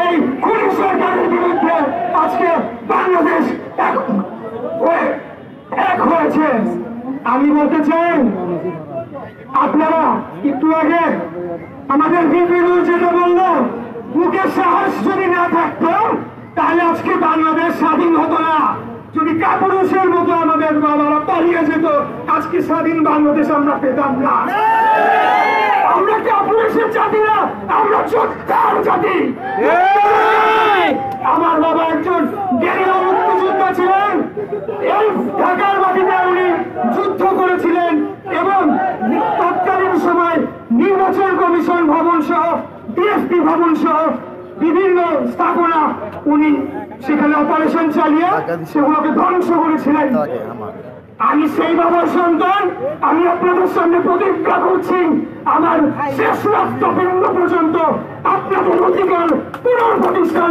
এই খুনি সরকারের বিরুদ্ধে আজকে বাংলাদেশ এক হয়েছে। আমি বলতে চাই, আপনারা একটু আগে আমাদের বিপিন যেটা বলল মুখের সাহস যদি না থাকতো, তাহলে আজকে বাংলাদেশ স্বাধীন হতো না। যদি কাপুরুষের মতো আমাদের বাবারা পালিয়ে যেত, আজকে স্বাধীন বাংলাদেশ আমরা পেতাম না। আমরা কাপুরুষের জাতি না, আমরা যোদ্ধার জাতি। আমার বাবা একজন গেরিলা মুক্তিযোদ্ধা ছিলেন। এই ঢাকার মাটিতে উনি যুদ্ধ করেছিলেন এবং তৎকালীন সময় নির্বাচন কমিশন ভবন সহ, বিএসপি ভবন সহ বিভিন্ন স্থাপনা উনি সেখানে অপারেশন চালিয়ে সেগুলোকে ধ্বংস করেছিলেন। আমি সেই বাবার সন্তান আমি আপনাদের সামনে প্রতিজ্ঞা করছি আমার শেষ রক্তপিণ্ড পর্যন্ত আপনাদের অধিকার পুনঃপ্রতিষ্ঠা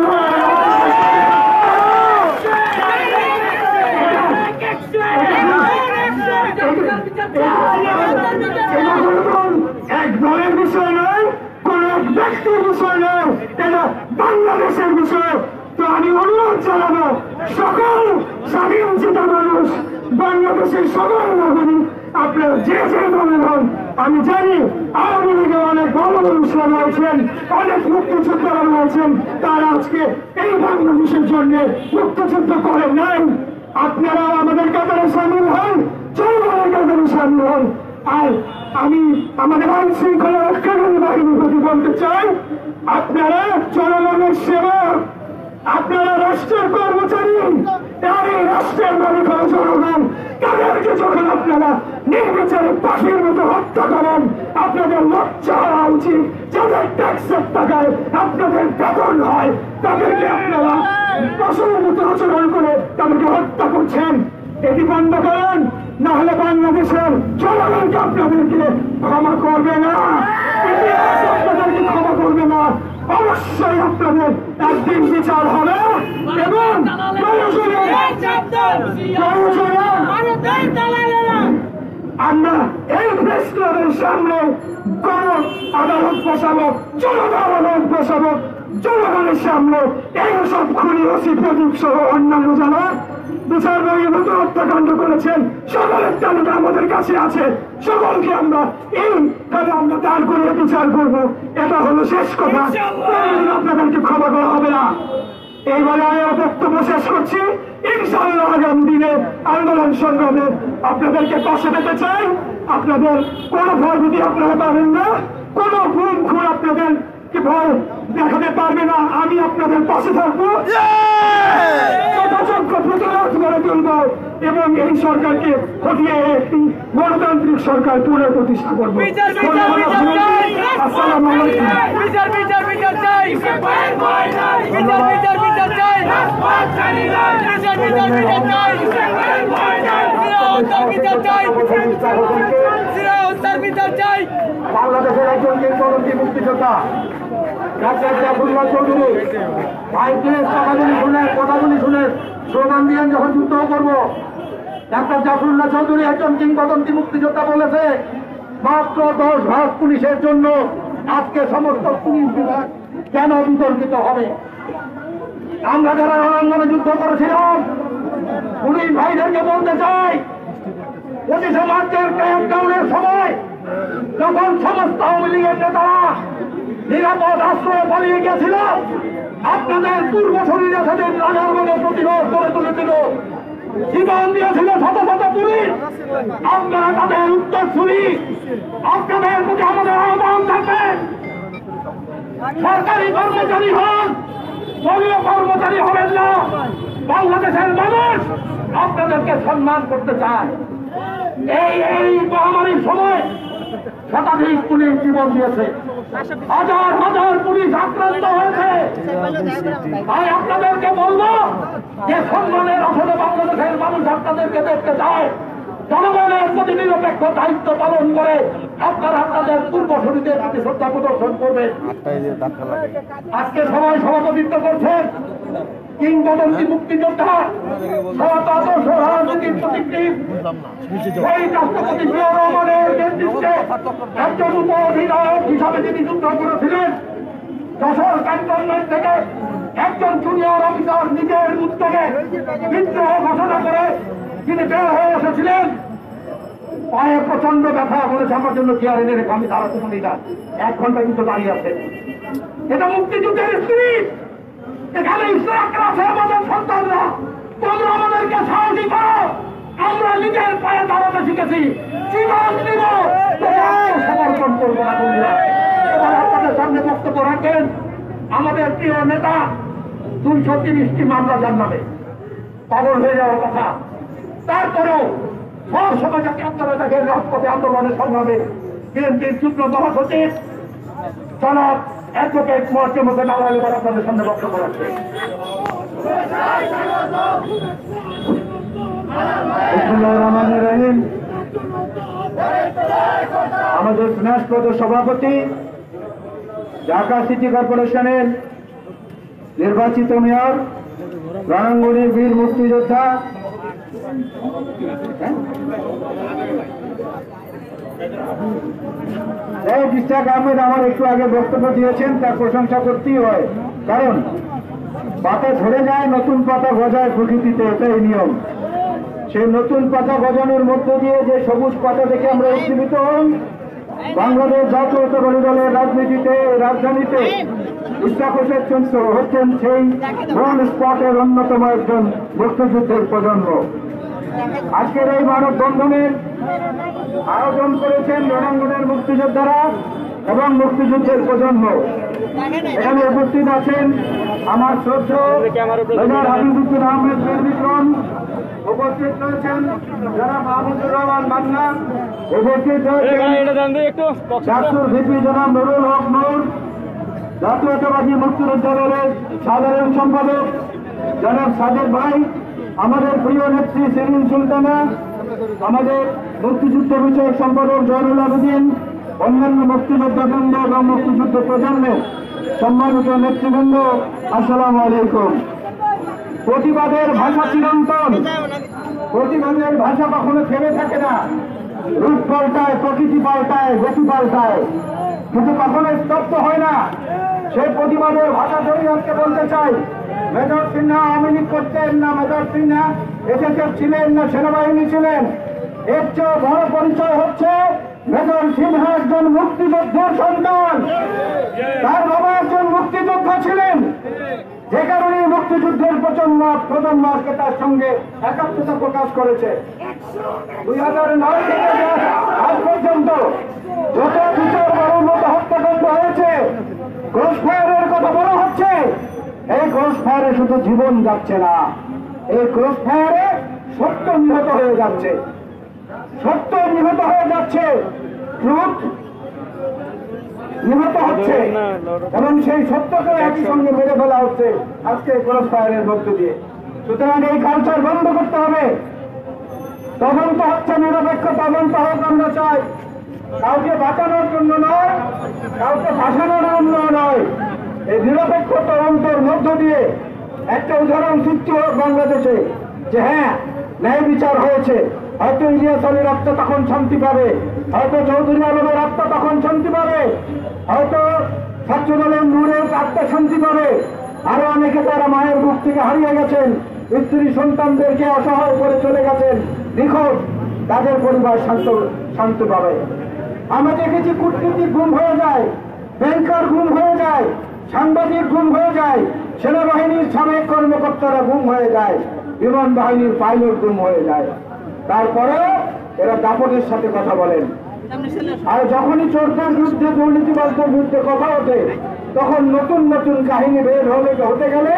এক দলের বিষয় নয় ব্যক্তির বিষয় নয় এটা বাংলাদেশের বিষয়? তো আমি অনুরোধ জানাব, সকল স্বাধীন চেতা মানুষ, বাংলাদেশের সকল নাগরিক, আপনারা যে যে দলের হন, আমি জানি আওয়ামী লীগে অনেক বড় মানুষরা রয়েছেন অনেক মুক্তিযোদ্ধারা রয়েছেন তারা আজকে এই বাংলাদেশের জন্য মুক্তিযুদ্ধ করেন নাই। আপনারা আমাদের কাতারে সামিল হন জনগণের কাতারে সামিল হন। আর আমি আমাদের আইন শৃঙ্খলা রক্ষাকারী বাহিনীর প্রতি বলতে চাই, আপনারা জনগণের সেবা, আপনারা রাষ্ট্রের কর্মচারী আর এই রাষ্ট্রের মালিক হল জনগণ, তাদেরকে যখন আপনারা নির্বিচারে পাখির মতো হত্যা করেন, আপনাদের লজ্জা হওয়া উচিত, যাদের ট্যাক্সের টাকায় আপনাদের বেতন হয়, তাদেরকে আপনারা পশুর মতো আচরণ করে তাদেরকে হত্যা করছেন। এটি বন্ধ করেন। না হলে বাংলাদেশের জনগণকে আপনাদেরকে ক্ষমা করবে না? আপনাদেরকে ক্ষমা করবে না। অবশ্যই আপনাদের একদিন বিচার হবে। এবং আমরা এই প্রেস ক্লাবের সামনে গণ আদালত বসাবো জনতা আদালত বসাবো, জনগণের সামনে এই সব খুনি ওসি প্রদীপ সহ অন্যান্য যারা বিচার বহির্ভূত হত্যাকাণ্ড করেছেন। সকলের তালিকা আমাদের কাছে আছে। সকলকে আমরা এইভাবে আমরা দাঁড় করে বিচার করব। এটা হলো শেষ কথা। আপনাদেরকে ক্ষমা করা হবে না। এইবারে আমি আমার বক্তব্য শেষ করছি। ইনশাআল্লাহ আগামী দিনে আন্দোলন সংগ্রামে আপনাদেরকে পাশে পেতে চাই। আপনাদের কোনো ভয়ভীতি আপনারা পাবেন না। কোনো গুম খুন আপনাদের কি ভয় দেখাতে পারবে না আমি আপনাদের পাশে থাকব যথাযোগ্য প্রতিরোধ করে তুলব এবং এই সরকারকে হটিয়ে একটি গণতান্ত্রিক সরকার পুনঃপ্রতিষ্ঠা করব ধন্যবাদ আপনাদেরকে। আসসালামু আলাইকুম চাই। বাংলাদেশের একজন কিংবদন্তি মুক্তিযোদ্ধা, ডাক্তার জাফরুল্লাহ চৌধুরী। ভাইকে কথাগুলি শুনে কথাগুলি শুনে স্লোগান দিয়েন যখন যুদ্ধ করব, ডাক্তার জাফরুল্লাহ চৌধুরী একজন কিংবদন্তি মুক্তিযোদ্ধা বলেছে, মাত্র দশ ভাগ পুলিশের জন্য আজকে সমস্ত পুলিশ বিভাগ কেন বিতর্কিত হবে? আমরা যারা রণাঙ্গনে যুদ্ধ করেছিলাম, পুলিশ ভাইদেরকে বলতে চাই, পঁচিশে মার্চের ক্র্যাকডাউনের সময় যখন সমস্ত আওয়ামী লীগের নেতারা নিরাপদ আশ্রয়ে পালিয়ে গেছিল, আপনাদের পূর্ব শরীরে সেদিন রাজার মনে প্রতিরোধ করে তুলেছিল। জীবন দিয়েছিল শত শত পুলিশ আপনারা তাদের উত্তর শুনি আপনাদের প্রতি আমাদের আহ্বান থাকবে। সরকারি কর্মচারী হন, দলীয় কর্মচারী হবেন না। বাংলাদেশের মানুষ আপনাদেরকে সম্মান করতে চায়। এই এই মহামারীর সময় শতাধিক পুলিশ জীবন দিয়েছে। হাজার হাজার পুলিশ আক্রান্ত হয়েছে। তাই আপনাদেরকে বলব যে সম্মানের আসলে বাংলাদেশের মানুষ আপনাদেরকে দেখতে চায়। জনগণের প্রতি নিরপেক্ষ দায়িত্ব পালন করে আপনারা আপনাদের পূর্ব পূর্বসূরীদের প্রতি শ্রদ্ধা প্রদর্শন করবেন। আজকে সবাই সভাপতিত্ব করছেন। কিংবদন্তি মুক্তিযোদ্ধা সমাজ আদর্শ রাজনীতির প্রতিক্রিয়া সেই রাষ্ট্রপতি উপ অধিনায়ক হিসাবে তিনি যুদ্ধ করেছিলেন, যশোর ক্যান্টনমেন্ট থেকে একজন জুনিয়র অফিসার নিজের উদ্যোগে বিদ্রোহ ঘোষণা করে তিনি বের হয়ে এসেছিলেন। পায়ে প্রচণ্ড ব্যথা করেছে, আমার জন্য চেয়ার এনে রেখে, আমি দাঁড়াতে পারি না এক ঘণ্টা কিন্তু দাঁড়িয়ে আছে। এটা মুক্তিযুদ্ধের স্ত্রী এখানে ইসলামরা আছে আমাদের সন্তানরা, তোমরা আমাদেরকে সাহসী করো। আমরা নিজের পায়ে দাঁড়াতে শিখেছি। জীবন দিব। তবে আত্মসমর্পণ করব না, বন্ধুরা। এবার আপনাদের সামনে বক্তব্য রাখেন আমাদের প্রিয় নেতা দুইশো তিরিশটি মামলা জানাবে। পাগল হয়ে যাওয়ার কথা। তারপরেও সব সমাজকে আপনারা দেখেন রাজপথে আন্দোলনের সংগ্রামে বিএনপির যুগ্ম মহাসচিব জনাব অ্যাডভোকেট মহাত্মা মুখে নাওয়াল এবার আপনাদের সামনে বক্তব্য রাখছে আমাদের স্নেহপ্রদ সভাপতি, ঢাকা সিটি কর্পোরেশনের নির্বাচিত মেয়র, রণাঙ্গনের বীর মুক্তিযোদ্ধা। বিশ্বাস আহমেদ আমার একটু আগে বক্তব্য দিয়েছেন, তার প্রশংসা করতেই হয়। কারণ, পাতা ঝরে যায়, নতুন পাতা গজায় প্রকৃতিতে, এটাই নিয়ম। সেই নতুন পাতা গজানোর মধ্য দিয়ে যে সবুজ পাতা দেখে আমরা উজ্জীবিত হই, বাংলাদেশ জাতীয়তাবাদী দলের রাজনীতিতে, রাজধানীতে ইস্তাক হোসেন হচ্ছেন সেই মূল স্পটের অন্যতম একজন মুক্তিযুদ্ধের প্রজন্ম। আজকের এই মানব বন্ধনের আয়োজন করেছেন রণাঙ্গনের মুক্তিযোদ্ধারা এবং মুক্তিযুদ্ধের প্রজন্ম। এখানে উপস্থিত আছেন আমার শ্রদ্ধ মেজর হাবিবুদ্দিন আহমেদ বিক্রম উপস্থিত রয়েছেন যারা মাহমুদুর রহমান মান্না। উপস্থিত রয়েছেন ভিপি জনাব নুরুল হক নূর। জাতীয়তাবাদী মুক্তিযুদ্ধ দলের সাধারণ সম্পাদক জনাব সাদেক ভাই। আমাদের প্রিয় নেত্রী সেরিন সুলতানা। আমাদের মুক্তিযুদ্ধ বিষয়ক সম্পাদক জয়নুল আবেদিন, অন্যান্য মুক্তিযোদ্ধা বৃন্দ এবং মুক্তিযুদ্ধ প্রজন্মের সম্মানিত নেতৃবৃন্দ, আসসালামু আলাইকুম। প্রতিবাদের ভাষা চিরন্তন। প্রতিবাদের ভাষা কখনো থেমে থাকে না। রূপ পাল্টায়, প্রকৃতি পাল্টায়, গতি পাল্টায়। কিন্তু কখনো স্তব্ধ হয় না। সেই প্রতিবাদের ভাষা ধরেই আজকে বলতে চাই মেজর সিনহা লীগ করতেন না, মেজর সিনহা এসএসএফ ছিলেন না, সেনাবাহিনী ছিলেন। এর চেয়ে বড় পরিচয় হচ্ছে মেজর সিনহা একজন মুক্তিযোদ্ধার সন্তান। তার বাবা একজন মুক্তিযোদ্ধা ছিলেন। যে কারণে মুক্তিযুদ্ধের প্রজন্ম প্রজন্ম আজকে তার সঙ্গে একাত্মতা প্রকাশ করেছে। দুই হাজার নয় থেকে আজ পর্যন্ত যত বিচার বাড়ির মতো হত্যাকাণ্ড হয়েছে ক্রস ফায়ারের কথা বলা হচ্ছে। এই ক্রস ফায়ারে শুধু জীবন যাচ্ছে না, এই ক্রস ফায়ারে সত্য নিহত হয়ে যাচ্ছে। সত্য নিহত হয়ে যাচ্ছে ট্রুথ নিহত হচ্ছে, এবং সেই সত্যকে একই সঙ্গে মেরে ফেলা হচ্ছে আজকে ক্রস ফায়ারের মধ্য দিয়ে। সুতরাং এই কালচার বন্ধ করতে হবে। তদন্ত হচ্ছে নিরপেক্ষ তদন্ত হোক, আমরা চাই। কাউকে বাঁচানোর জন্য নয়, কাউকে ভাসানোর জন্য নয়। এই নিরপেক্ষ তদন্তের মধ্য দিয়ে একটা উদাহরণ সৃষ্টি হোক বাংলাদেশে, যে হ্যাঁ ন্যায় বিচার হয়েছে। হয়তো ইলিয়াস আলীর আত্মা তখন শান্তি পাবে, হয়তো চৌধুরী আলমের আত্মা তখন শান্তি পাবে, হয়তো ছাত্র দলের নূরের আত্মা শান্তি পাবে। আরও অনেকে তারা মায়ের মুখ থেকে হারিয়ে গেছেন, স্ত্রী সন্তানদেরকে অসহায় করে চলে গেছেন, নিখোঁজ, তাদের পরিবার শান্ত শান্ত পাবে। আমরা দেখেছি কূটনীতিক গুম হয়ে যায় ব্যাংকার গুম হয়ে যায় সাংবাদিক গুম হয়ে যায় সেনাবাহিনীর সাবেক কর্মকর্তারা গুম হয়ে যায় বিমান বাহিনীর পাইলট গুম হয়ে যায়। তারপরে এরা দাপটের সাথে কথা বলেন। আর যখনই চোরদের বিরুদ্ধে দুর্নীতিবাজদের বিরুদ্ধে কথা ওঠে তখন নতুন নতুন কাহিনী বের হলে হতে গেলে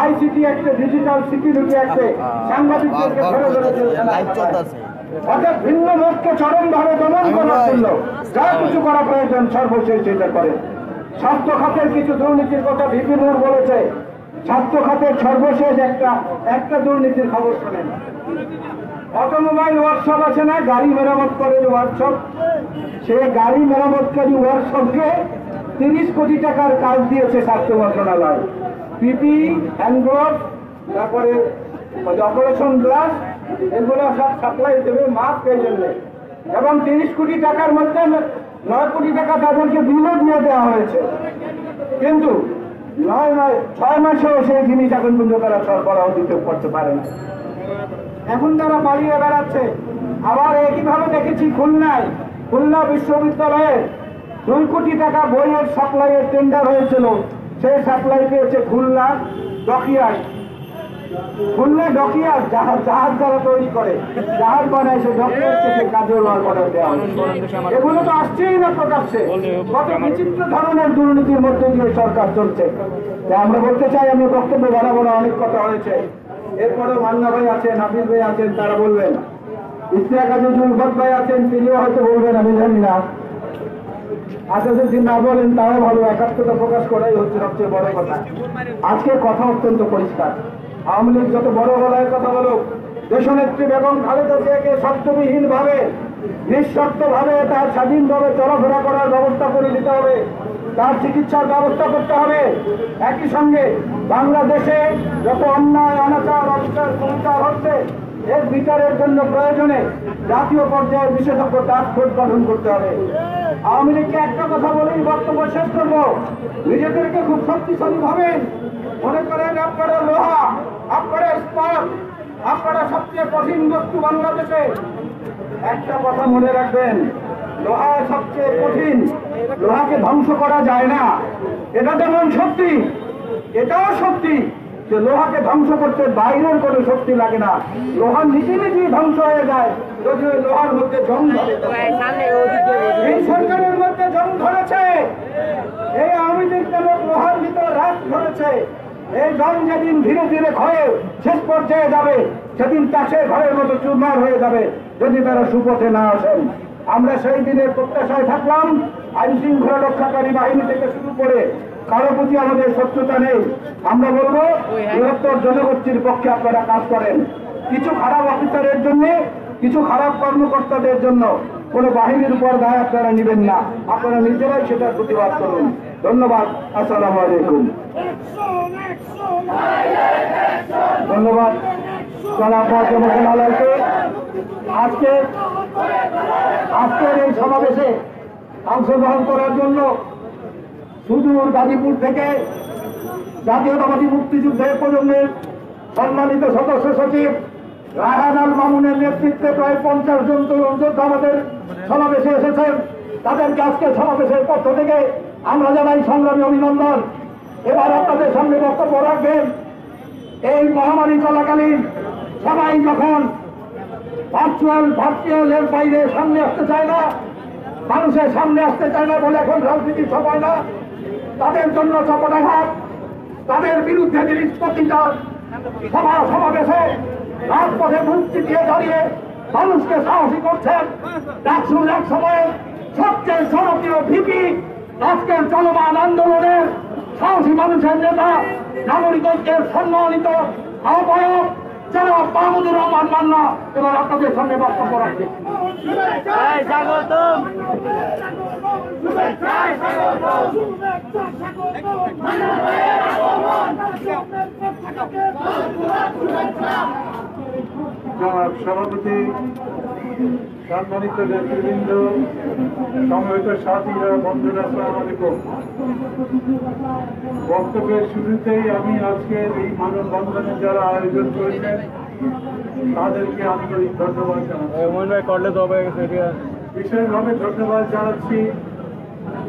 আইসিটি একটা ডিজিটাল সিকিউরিটি একটা সাংবাদিকদেরকে ধরে ধরে অর্থাৎ ভিন্ন মতকে চরমভাবে দমন করার জন্য যা কিছু করা প্রয়োজন সর্বশেষ সেটা করে স্বাস্থ্য খাতের কিছু দুর্নীতির কথা ভিপি নূর বলেছে। স্বাস্থ্য খাতের সর্বশেষ একটা একটা দুর্নীতির খবর শোনেন। অটোমোবাইল ওয়ার্কশপ আছে না? গাড়ি মেরামত করার ওয়ার্কশপ সে গাড়ি মেরামতকারী ওয়ার্কশপকে তিরিশ কোটি টাকার কাজ দিয়েছে স্বাস্থ্য মন্ত্রণালয়। পিপি, হ্যান্ডগ্লোভ, তারপরে অপারেশন গ্লাস, এগুলো সব সাপ্লাই দেবে মাস্ক এই জন্য এবং তিরিশ কোটি টাকার মধ্যে নয় কোটি টাকা তাদেরকে বিলও দিয়ে দেওয়া হয়েছে। কিন্তু নয় নয় ছয় মাসেও সেই জিনিস এখন পর্যন্ত তারা সরবরাহ দিতে করতে পারে না। এখন তারা পালিয়ে বেড়াচ্ছে। আবার একইভাবে দেখেছি খুলনায়, খুলনা বিশ্ববিদ্যালয়ে দুই কোটি টাকা বইয়ের সাপ্লাইয়ের টেন্ডার হয়েছিল। সেই সাপ্লাই পেয়েছে খুলনা ডকিয়ায় খুলনা ডকিয়ার জাহাজ জাহাজ তৈরি করে। জাহাজ বানায় সে এগুলো তো আসছেই না প্রকাশ্যে। কত বিচিত্র ধরনের দুর্নীতির মধ্যে দিয়ে সরকার চলছে। আমরা বলতে চাই, আমি বক্তব্য না, অনেক কথা হয়েছে। এরপরেও মান্না ভাই আছেন ভাই আছেন, তারা বলবেন। ইস্তিয়াক আজি জুলফত ভাই আছেন, তিনিও হয়তো বলবেন, আমি জানি না। আচ্ছা যদি না বলেন তাও ভালো, একাত্মতা প্রকাশ করাই হচ্ছে সবচেয়ে বড় কথা। আজকে কথা অত্যন্ত পরিষ্কার। আওয়ামী লীগ যত বড় গলায় কথা বলুক, দেশনেত্রী বেগম খালেদা জিয়াকে শর্তবিহীন ভাবে নিঃশর্ত ভাবে তার স্বাধীনভাবে চলাফেরা করার ব্যবস্থা করে দিতে হবে, তার চিকিৎসার ব্যবস্থা করতে হবে। একই সঙ্গে বাংলাদেশে যত অন্যায়, অনাচার, অবিচার কুবিচার হচ্ছে, এর বিচারের জন্য প্রয়োজনে জাতীয় পর্যায়ে বিশেষজ্ঞ টাস্ক ফোর্স গঠন করতে হবে। আওয়ামী লীগকে একটা কথা বলেই বক্তব্য শেষ করব। নিজেদেরকে খুব শক্তিশালী ভাবেন মনে করেন আপনারা লোহা, আপনারা ইস্পাত আপনারা সবচেয়ে কঠিন বস্তু বাংলাদেশে। একটা কথা মনে রাখবেন, লোহা সবচেয়ে কঠিন। লোহাকে ধ্বংস করা যায় না। এটা যেমন সত্যি, এটাও সত্যি যে লোহাকে ধ্বংস করতে বাইরের কোনো শক্তি লাগে না। লোহা নিজে নিজেই ধ্বংস হয়ে যায় যদি ওই লোহার মধ্যে জং ধরে। এই সরকারের মধ্যে জং ধরেছে। এই আওয়ামী লীগ লোহার ভিতরে রাত ধরেছে। এই জং যেদিন ধীরে ধীরে ক্ষয়ে শেষ পর্যায়ে যাবে, সেদিন চাষের ঘরের মতো চুরমার হয়ে যাবে, যদি তারা সুপথে না আসেন। আমরা সেই দিনের প্রত্যাশায় থাকলাম, আইন শৃঙ্খলা রক্ষাকারী বাহিনী থেকে শুরু করে কারও প্রতি আমাদের শত্রুতা নেই। আমরা বলব, বৃহত্তর জনগোষ্ঠীর পক্ষে আপনারা কাজ করেন। কিছু খারাপ অফিসারের জন্য, কিছু খারাপ কর্মকর্তাদের জন্য কোনো বাহিনীর উপর দায় আপনারা নেবেন না। আপনারা নিজেরাই সেটার প্রতিবাদ করুন। ধন্যবাদ, আসসালামু আলাইকুম। ধন্যবাদ, জনাব মন্ত্রণালয়কে আজকে, আজকের এই সমাবেশে অংশগ্রহণ করার জন্য সুদূর গাজীপুর থেকে জাতীয়তাবাদী মুক্তিযুদ্ধের প্রজন্মের সম্মানিত সদস্য সচিব রায়হান আল মামুনের নেতৃত্বে প্রায় পঞ্চাশ জন তরুণ যোদ্ধা আমাদের সমাবেশে এসেছেন। তাদেরকে আজকে সমাবেশের পক্ষ থেকে আমরা জানাই সংগ্রামী অভিনন্দন। এবার আপনাদের সামনে বক্তব্য রাখবেন। এই মহামারী চলাকালীন সবাই যখন ভার্চুয়াল ভার্চুয়াল এর বাইরে সামনে আসতে চায় না, মানুষের সামনে আসতে চায় না বলে এখন রাজনীতির সময় না, তাদের জন্য চপটাঘাত তাদের বিরুদ্ধে যে নিষ্পত্তিটা সভা সমাবেশে রাজপথে মুক্তি দিয়ে দাঁড়িয়ে মানুষকে সাহসী করছেন ডাকসুর এক সময়ে সবচেয়ে জনপ্রিয় ভিপি আজকের চলমান আন্দোলনের সাহসী মানুষের নেতা নাগরিকত্বের সম্মানিত আহ্বায়ক যারা মাহমুদুর রহমান মান্না, এবার আপনাদের সামনে বক্তব্য রাখছে। জনাব সভাপতি সম্মানিত নেতৃবৃন্দ সমবেত সাথীরা বন্ধুরা আলাইকুম। বক্তব্যের শুরুতেই আমি আজকে এই মানববন্ধনে যারা আয়োজন করেছেন তাদেরকে আন্তরিক ধন্যবাদ জানাচ্ছি। বিশেষভাবে ধন্যবাদ জানাচ্ছি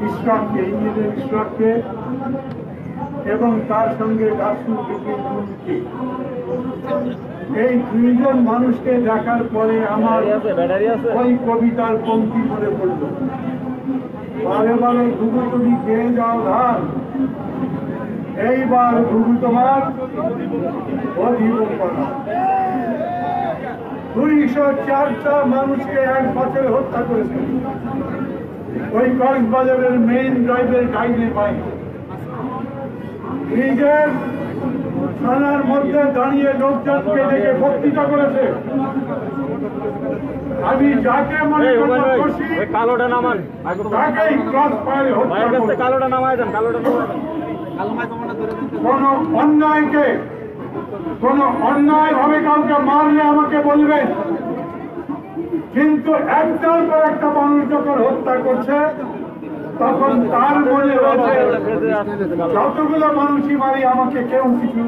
ইসলামকে ইঞ্জিনিয়ার ইসলামকে এবং তার সঙ্গে বিপিনকে এই দুইজন মানুষকে দেখার পরে আমার ওই কবিতার পঙ্ক্তি করে পড়ল। বারে বারে ঘুঘু তুমি খেয়ে যাও ধান। এইবার ঘুঘু তোমার দুইশো চারটা মানুষকে এক বছরে হত্যা করেছে। ওই কক্সবাজারের মেইন ড্রাইভের গাইডে পাই নিজের থানার মধ্যে দাঁড়িয়ে লোকজনকে ডেকে বক্তৃতা করেছে। আমি যাকে মনে দোষী কালোটা নামান। তাকেই ক্রস ফায়ারে হত্যা কালোটা নামায় দেন কালোটা কোন অন্যায়কে কোন অন্যায় ভাবে কাউকে মারলে আমাকে বলবেন কিন্তু একটার পর একটা মানুষ যখন হত্যা করছে তখন তার মনে হয়েছে যতগুলো মানুষই মারি আমাকে কেউ কিছু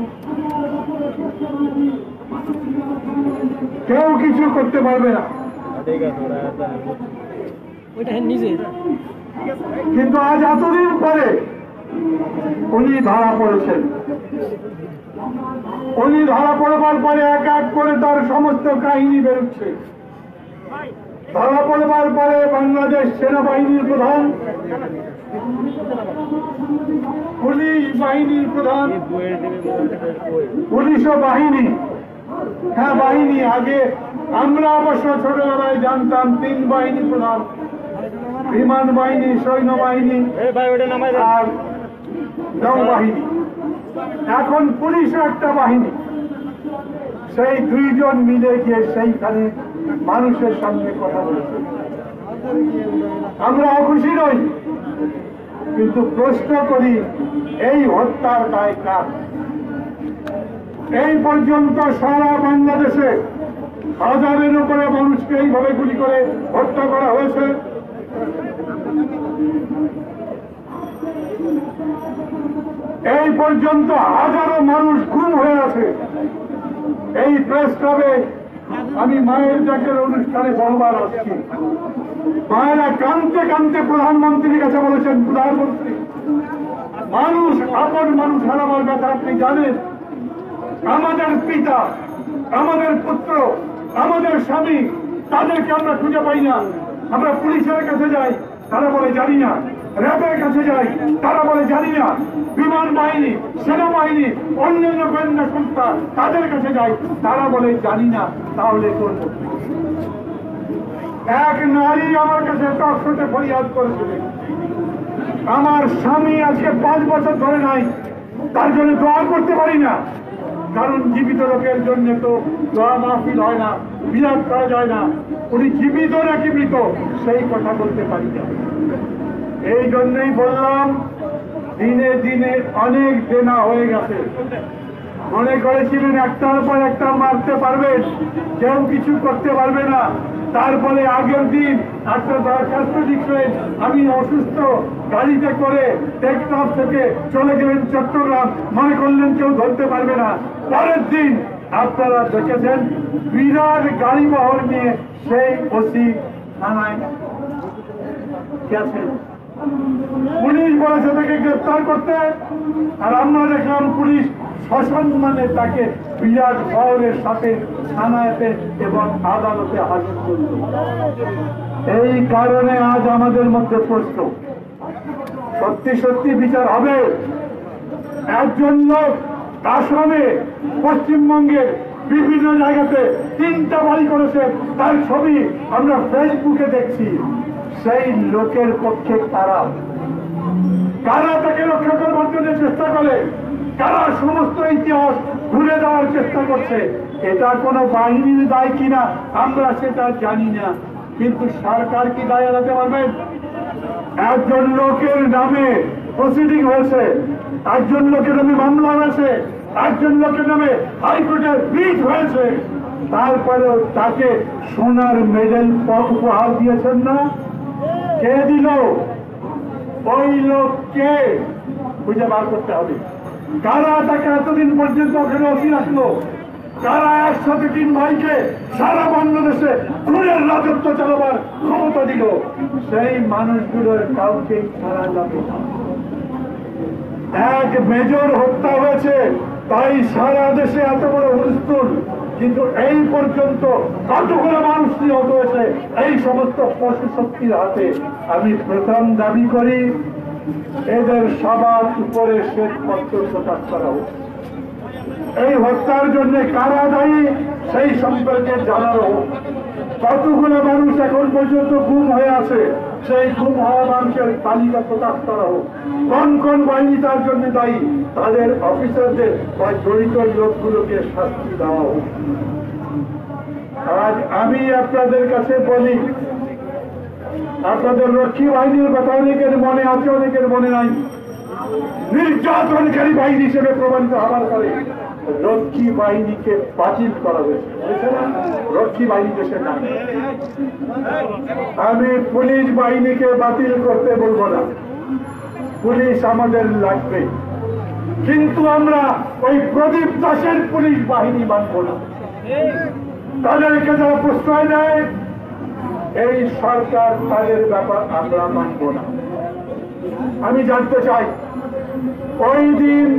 কেউ কিছু করতে পারবে না। কিন্তু আজ এতদিন পরে উনি ধরা পড়েছেন। উনি ধরা পড়বার পরে এক এক করে তার সমস্ত কাহিনী বেরোচ্ছে। ধরা পড়বার পরে বাংলাদেশ সেনাবাহিনীর প্রধান। পুলিশ বাহিনীর প্রধান। পুলিশ ও বাহিনী। হ্যাঁ বাহিনী আগে। আমরা অবশ্য ছোটবেলায় জানতাম তিন বাহিনী প্রধান। বিমান বাহিনী সৈন্যবাহিনী আর নৌবাহিনী এখন পুলিশও একটা বাহিনী। সেই দুইজন মিলে গিয়ে সেইখানে মানুষের সঙ্গে কথা বলেছে। আমরা অখুশি নই, কিন্তু প্রশ্ন করি, এই হত্যার দায় কার? এই পর্যন্ত সারা বাংলাদেশে হাজারের উপরে মানুষকে এইভাবে গুলি করে হত্যা করা হয়েছে। এই পর্যন্ত হাজারো মানুষ গুম হয়ে আছে। এই প্রেস ক্লাবে আমি মায়ের ডাকের অনুষ্ঠানে বহুবার আসছি। মায়েরা কানতে কানতে প্রধানমন্ত্রীর কাছে বলেছেন, প্রধানমন্ত্রী, মানুষ, আপন মানুষ হারাবার কথা আপনি জানেন। আমাদের পিতা, আমাদের পুত্র, আমাদের স্বামী, তাদেরকে আমরা খুঁজে পাই না। আমরা পুলিশের কাছে যাই, তারা বলে, জানি না। র্যাবের কাছে যাই, তারা বলে, জানি না, বিমান বাহিনী, সেনাবাহিনী, অন্যান্য গোয়েন্দা সংস্থা তাদের কাছে যাই, তারা বলে, জানি না, তাহলে করব? এক নারী আমার কাছে টকশোতে ফরিয়াদ করেছিলেন আমার স্বামী আজকে পাঁচ বছর ধরে নাই, তার জন্য দোয়া করতে পারি না, কারণ জীবিত লোকের জন্য তো দোয়া মাহফিল হয় না, বিরাট করা যায় না। উনি জীবিত নাকি মৃত, সেই কথা বলতে পারি না। এই জন্যই বললাম, দিনে দিনে অনেক দেনা হয়ে গেছে। মনে করেছিলেন একটার পর একটা মারতে পারবেন, কেউ কিছু করতে পারবে না। তারপরে আগের দিন একটা দরখাস্ত লিখলেন আমি অসুস্থ, গাড়িতে করে টেকনাফ থেকে চলে গেলেন চট্টগ্রাম। মনে করলেন কেউ ধরতে পারবে না। পরের দিন আপনারা দেখেছেন, বিরাট গাড়ি বহর নিয়ে সেই ওসি থানায় গেছেন। পুলিশ বলেছে তাকে গ্রেপ্তার করতে। আর আমরা দেখলাম পুলিশ সসম্মানে তাকে বিরাট শহরের সাথে থানাতে এবং আদালতে হাজির করল। এই কারণে আজ আমাদের মধ্যে প্রশ্ন, সত্যি সত্যি বিচার হবে? একজন লোক আসামে পশ্চিমবঙ্গের বিভিন্ন জায়গাতে তিনটা বাড়ি করেছে, তার ছবি আমরা ফেসবুকে দেখছি। সেই লোকের পক্ষে তারা, কারা তাকে রক্ষা করবার জন্য চেষ্টা করে, কারা সমস্ত ইতিহাস ভুলে দেওয়ার চেষ্টা করছে, এটা কোনো বাহিনীর দায় কিনা, আমরা সেটা জানি না। কিন্তু সরকার কি দায় এড়াতে পারবেন একজন লোকের নামে প্রসিডিং হয়েছে, একজন লোকের নামে মামলা হয়েছে, একজন লোকের নামে হাইকোর্টের রিট হয়েছে। তারপরেও তাকে সোনার মেডেল উপহার দিয়েছেন না? কে দিল। ওই লোককে খুঁজে বার করতে হবে। কারা তাকে এতদিন পর্যন্ত ওখানে অসি রাখল? কারা একসাথে তিন ভাইকে সারা বাংলাদেশে খুনের রাজত্ব চালাবার ক্ষমতা দিল? সেই মানুষগুলোর কাউকে ছাড়া যাবে এক মেজর হত্যা হয়েছে, তাই সারা দেশে এত বড় হুলস্থুল। কিন্তু এই পর্যন্ত কতগুলো মানুষ নিহত হয়েছে, এই সমস্ত পশু শক্তির হাতে আমি প্রথম দাবি করি, এদের সবার উপরে শ্বেতপত্র প্রকাশ করা হোক। এই হত্যার জন্য কারা দায়ী, সেই সম্পর্কে জানানো কতগুলো মানুষ এখন পর্যন্ত গুম হয়ে আছে সেই খুব হওয়া মানুষের তালিকা প্রকাশ করা হোক। কোন কোন বাহিনী তার জন্য দায়ী, তাদের অফিসারদের বা জড়িত লোকগুলোকে শাস্তি দেওয়া হোক। আজ আমি আপনাদের কাছে বলি, আপনাদের রক্ষী বাহিনীর কথা অনেকের মনে আছে, অনেকের মনে নাই। নির্যাতনকারী বাহিনী হিসেবে প্রমাণিত হওয়ার পরে রক্ষী বাহিনীকে বাতিল করা হয়েছে। রক্ষী বাহিনী দেশের নাম আমি পুলিশ বাহিনীকে বাতিল করতে বলব না। পুলিশ আমাদের লাগবে। কিন্তু আমরা ওই প্রদীপ দাসের পুলিশ বাহিনী মানব না। তাদেরকে যারা প্রশ্রয় দেয়, এই সরকার তাদের ব্যাপার আমরা মানব না। আমি জানতে চাই ওই দিন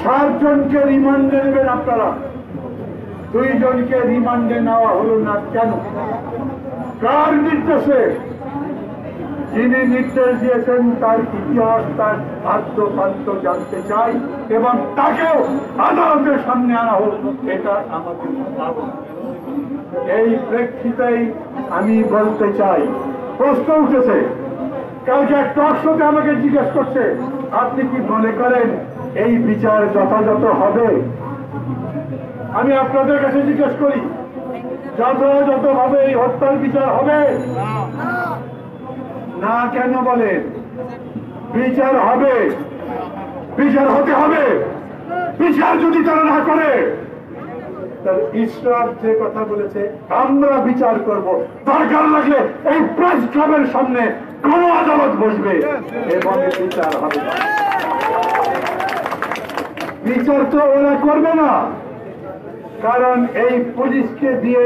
সাতজনকে রিমান্ডে নেবেন আপনারা। দুইজনকে রিমান্ডে নেওয়া হলো না কেন? কার নির্দেশে? যিনি নির্দেশ দিয়েছেন তার ইতিহাস, তার আত্মপান্ত জানতে চাই এবং তাকেও আদালতের সামনে আনা হোক, এটা আমাদের এই প্রেক্ষিতেই আমি বলতে চাই, প্রশ্ন উঠেছে, কালকে এক টক শোতে আমাকে জিজ্ঞেস করছে আপনি কি মনে করেন এই বিচার যথাযথ হবে? আমি আপনাদের কাছে জিজ্ঞেস করি যথাযথ ভাবে এই হত্যার বিচার হবে? না কেন বলেন? বিচার হবে। বিচার হতে হবে। বিচার যদি তারা না করে তার ইসলাম যে কথা বলেছে, আমরা বিচার করব। দরকার লাগলে এই প্রেস ক্লাবের সামনে কোন আদালত বসবে। এবং বিচার হবে। বিচার তো ওরা করবে না। কারণ এই পুলিশকে দিয়ে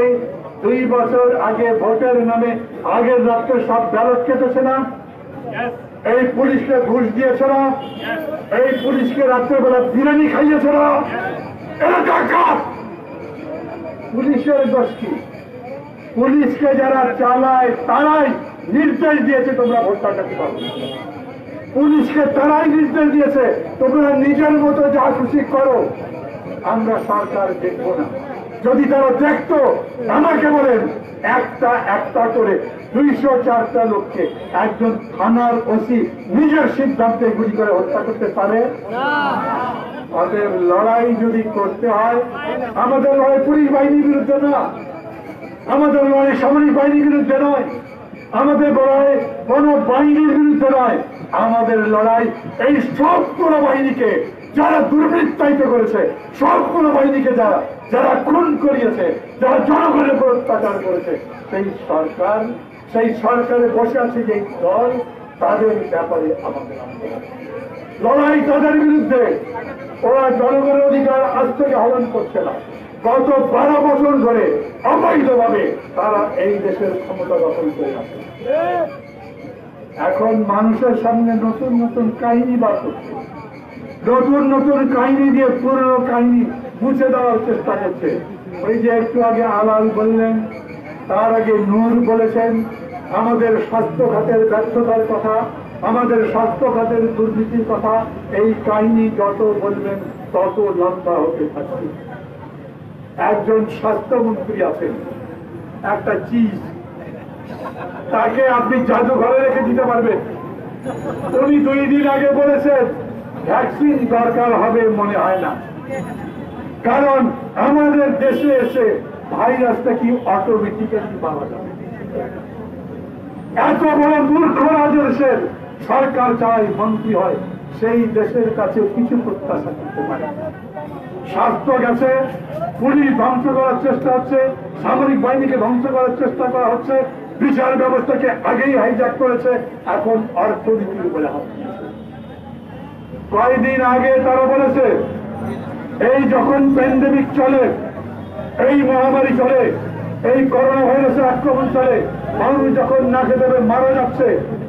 দুই বছর আগে ভোটের নামে আগের রাত্রে সব ব্যালট কেটেছে না এই পুলিশকে ঘুষ দিয়েছে না এই পুলিশকে রাত্রেবেলা বিরিয়ানি খাইয়েছে না পুলিশের কি? পুলিশকে যারা চালায়, তারাই নির্দেশ দিয়েছে তোমরা ভোটটা কাটতে পারো পুলিশকে তারাই নির্দেশ দিয়েছে তোমরা নিজের মতো যা খুশি করো আমরা সরকার দেখব না। যদি তারা দেখতো আমাকে বলেন একটা একটা করে দুইশো চারটা লোককে একজন থানার ওসি নিজের সিদ্ধান্তে গুলি করে হত্যা করতে পারে? অতএব লড়াই যদি করতে হয় আমাদের লড়াই পুলিশ বাহিনীর বিরুদ্ধে না। আমাদের লড়াই সামরিক বাহিনীর বিরুদ্ধে নয়। আমাদের লড়াই কোন বাহিনীর বিরুদ্ধে নয়, আমাদের লড়াই এই সবগুলো বাহিনীকে যারা দুর্বৃত্তায়িত করেছে, সবগুলো বাহিনীকে যারা যারা খুন করিয়েছে, যারা জনগণের উপর অত্যাচার করেছে, সেই সরকার, সেই সরকারে বসে আছে যে দল, তাদের ব্যাপারে আমাদের লড়াই তাদের বিরুদ্ধে, ওরা জনগণের অধিকার আজ থেকে হরণ করছে না। গত বারো বছর ধরে অবৈধভাবে তারা এই দেশের ক্ষমতা দখল করে আছে এখন মানুষের সামনে নতুন নতুন কাহিনী বার করছে। নতুন নতুন কাহিনী দিয়ে পুরনো কাহিনী মুছে দেওয়ার চেষ্টা করছে। ওই যে একটু আগে আলাল বললেন, তার আগে নূর বলেছেন, আমাদের স্বাস্থ্য খাতের ব্যর্থতার কথা, আমাদের স্বাস্থ্য খাতের দুর্নীতির কথা, এই কাহিনী যত বলবেন তত লম্বা হতে থাকবে। একজন স্বাস্থ্যমন্ত্রী আছেন, একটা চিজ। তাকে আপনি জাদুঘরে রেখে দিতে পারবেন। উনি দুই দিন আগে বলেছেন ভ্যাকসিন দরকার হবে মনে হয় না। কারণ আমাদের দেশে এসে ভাইরাসটা কি অটোমেটিক্যালি পাওয়া যাবে? এত বড় মূর্খ দেশের সরকার চায় মন্ত্রী হয়, সেই দেশের কাছে কিছু প্রত্যাশা করতে পারে। স্বাস্থ্য গেছে, পুলিশ ধ্বংস করার চেষ্টা হচ্ছে, সামরিক বাহিনীকে ধ্বংস করার চেষ্টা করা হচ্ছে, বিচার ব্যবস্থাকে আগেই হাইজ্যাক করেছে, এখন অর্থনীতির দিয়েছে। কয়েকদিন আগে তারা বলেছে, এই যখন প্যান্ডেমিক চলে, এই মহামারী চলে, এই করোনা ভাইরাসের আক্রমণ চলে, মানুষ যখন না খেতে মারা যাচ্ছে,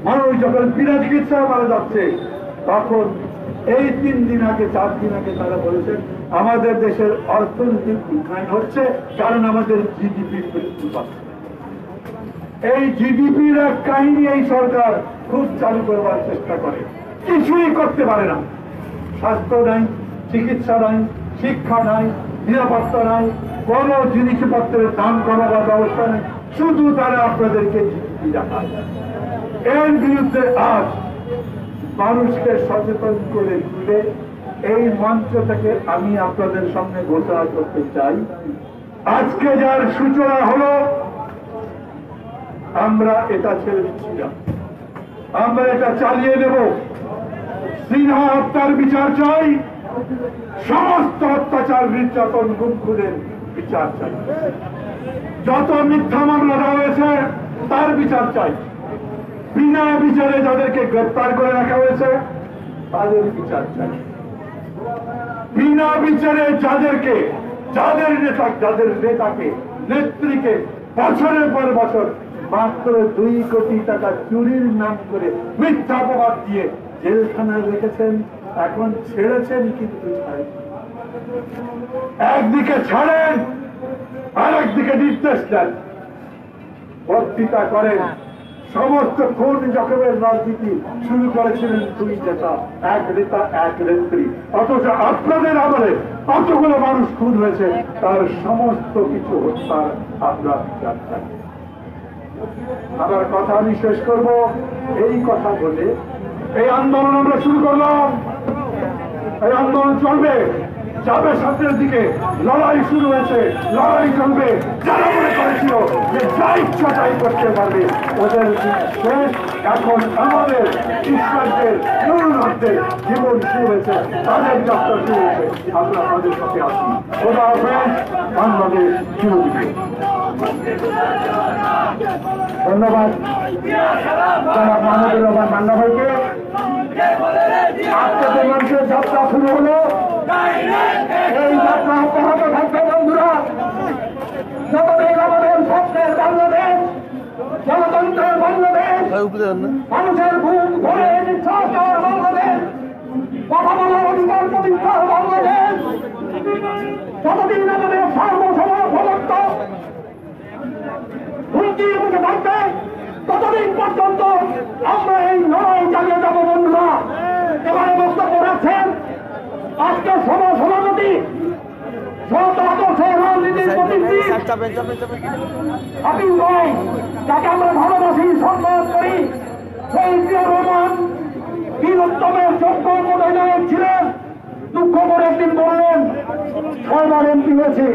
মানুষ যখন বিনা চিকিৎসা মারা যাচ্ছে, তখন এই তিন দিন আগে, চার দিন আগে তারা বলেছেন, আমাদের দেশের অর্থনৈতিক উন্নয়ন হচ্ছে কারণ আমাদের জিডিপি এই জিডিপির এক কাহিনী এই সরকার খুব চালু করবার চেষ্টা করে। কিছুই করতে পারে না। স্বাস্থ্য নাই, চিকিৎসা নাই, শিক্ষা নাই, নিরাপত্তা নাই, কোন জিনিসপত্রের দাম কমাবার ব্যবস্থা নেই। শুধু তারা আপনাদেরকে জিডিপি দেখায়। এর বিরুদ্ধে আজ মানুষকে সচেতন করে তুলে এই মঞ্চ থেকে আমি আপনাদের সামনে ঘোষণা করতে চাই। আজকে যার সূচনা হলো, আমরা এটা ছেড়ে দিচ্ছি না। আমরা এটা চালিয়ে দেব সিনহা হত্যার বিচার চাই। সমস্ত অত্যাচার নির্যাতন গুমখুরের বিচার চাই। যত মিথ্যা মামলা হয়েছে, তার বিচার চাই। বিনা বিচারে যাদেরকে গ্রেপ্তার করে রাখা হয়েছে, তাদের বিচার চাই বিনা বিচারে যাদেরকে, যাদের নেতা, যাদের নেতাকে, নেত্রীকে বছরের পর বছর মাত্র দুই কোটি টাকা চুরির নাম করে মিথ্যা অপবাদ দিয়ে জেলখানায় রেখেছেন, এখন ছেড়েছেন কিন্তু। একদিকে ছাড়েন আর একদিকে নির্দেশ দেন বক্তৃতা করেন সমস্ত খুন জখমের রাজনীতি শুরু করেছিলেন দুই নেতা, এক নেতা, এক নেত্রী। অথচ আপনাদের আমলে কতগুলো মানুষ খুন হয়েছে, তার সমস্ত কিছু হত্যার চাই। আমার কথা আমি শেষ করব। এই কথা বলে এই আন্দোলন আমরা শুরু করলাম। এই আন্দোলন চলবে। যাবে সামনের দিকে। লড়াই শুরু হয়েছে, লড়াই চলবে। যারা মনে করেছিল যে যা ইচ্ছা তাই করতে পারবে, ওদের শেষ। এখন আমাদের ঈশ্বরদের নুরুনদের জীবন শুরু হয়েছে, তাদের যাত্রা শুরু হয়েছে। আমরা তাদের সাথে আছি। খোদা হাফেজ, বাংলাদেশ চিরদিকে ধন্যবাদ। জনাব মাহমুদুর রহমান মান্না ভাইকে। আজকে মানুষের যাত্রা শুরু হলো এই যাত্রা অব্যাহত থাকবে বন্ধুরা যতদিন আমাদের স্বপ্নের বাংলাদেশ গণতন্ত্রের বাংলাদেশ মানুষের বুক ভরে নিঃশ্বাস বাংলাদেশ কথা বলার অধিকার প্রতিষ্ঠার বাংলাদেশ। যতদিন আমাদের সর্বসময় প্রদত্ত হুমকির মুখে থাকবে ততদিন পর্যন্ত আমরা এই লড়াই চালিয়ে যাব বন্ধুরা। এবারে বক্তব্য আজকে সভা সভাপতি হাবিব ভাই, যাকে আমরা ভালোবাসি, সম্মান করি, সেই প্রিয় রহমান বীরোত্তমের যোগ্য মনোনয়ন ছিলেন, দুঃখ করে একদিন বললেন, ছয়বার এমপি হয়েছে।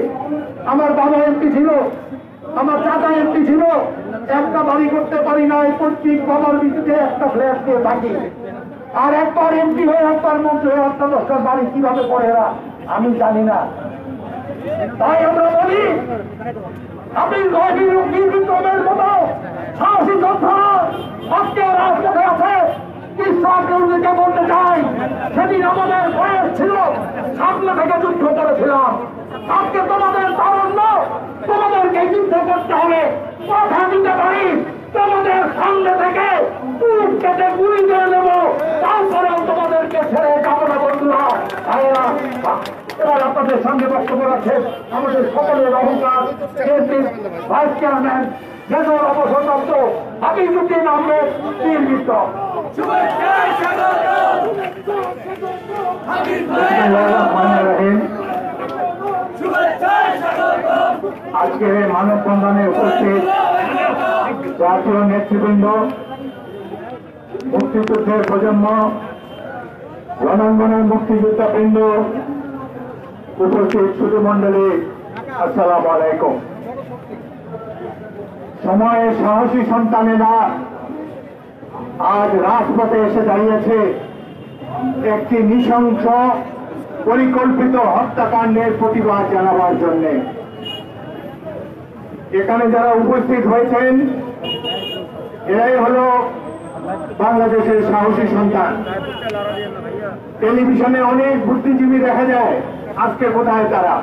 আমার বাবা এমপি ছিল, আমার চাচা এমপি ছিল একটা বাড়ি করতে পারি না এই পৈতৃক বাবার বিরুদ্ধে একটা ফ্ল্যাট দিয়ে থাকি আর একবার এমপি হয়ে একবার মন্ত্রী হয়ে একটা দশটা বাড়ি কীভাবে পড়ে এরা, আমি জানি না। তাই আমরা বলি আপনি নির্বিক্রমের মতো সাহসী যোদ্ধা, আজকে রাজপথে আছে ঈশ্বরকে বলতে চাই। সেদিন আমাদের বয়স ছিল, সামনে থেকে যুদ্ধ করেছিলাম। আজকে তোমাদের তারণ্য, তোমাদেরকে যুদ্ধ করতে হবে, কথা দিতে পারি। তোমাদের সামনে থেকে টুট কেটে গুলি দিয়ে নেব। তারপরেও তোমাদেরকে ছেড়ে যাব না বন্ধুরা। ভাইয়েরা, এবার আপনাদের সঙ্গে বক্তব্য রাখছেন আমাদের সকলের অহংকার ভাইস চেয়ারম্যান মেজর অবসরপ্রাপ্ত হাবিবুদ্দিন আহমেদ বীর বিক্র আজকে মানববন্ধনে উপস্থিত জাতীয় নেতৃবৃন্দ, মুক্তিযুদ্ধের প্রজন্ম, রণাঙ্গনের মুক্তিযোদ্ধা বৃন্দ উপস্থিত শুধুমন্ডলী আসসালাম আলাইকুম। সময়ে সাহসী সন্তানেরা আজ রাজপথে এসে দাঁড়িয়েছে। একটি নৃশংস, পরিকল্পিত হত্যাকাণ্ডের প্রতিবাদ জানাবার জন্য। এখানে যারা উপস্থিত হয়েছেন, এরাই হলো বাংলাদেশের সাহসী সন্তান। টেলিভিশনে অনেক বুদ্ধিজীবী দেখা যায়, আজকে কোথায় তারা?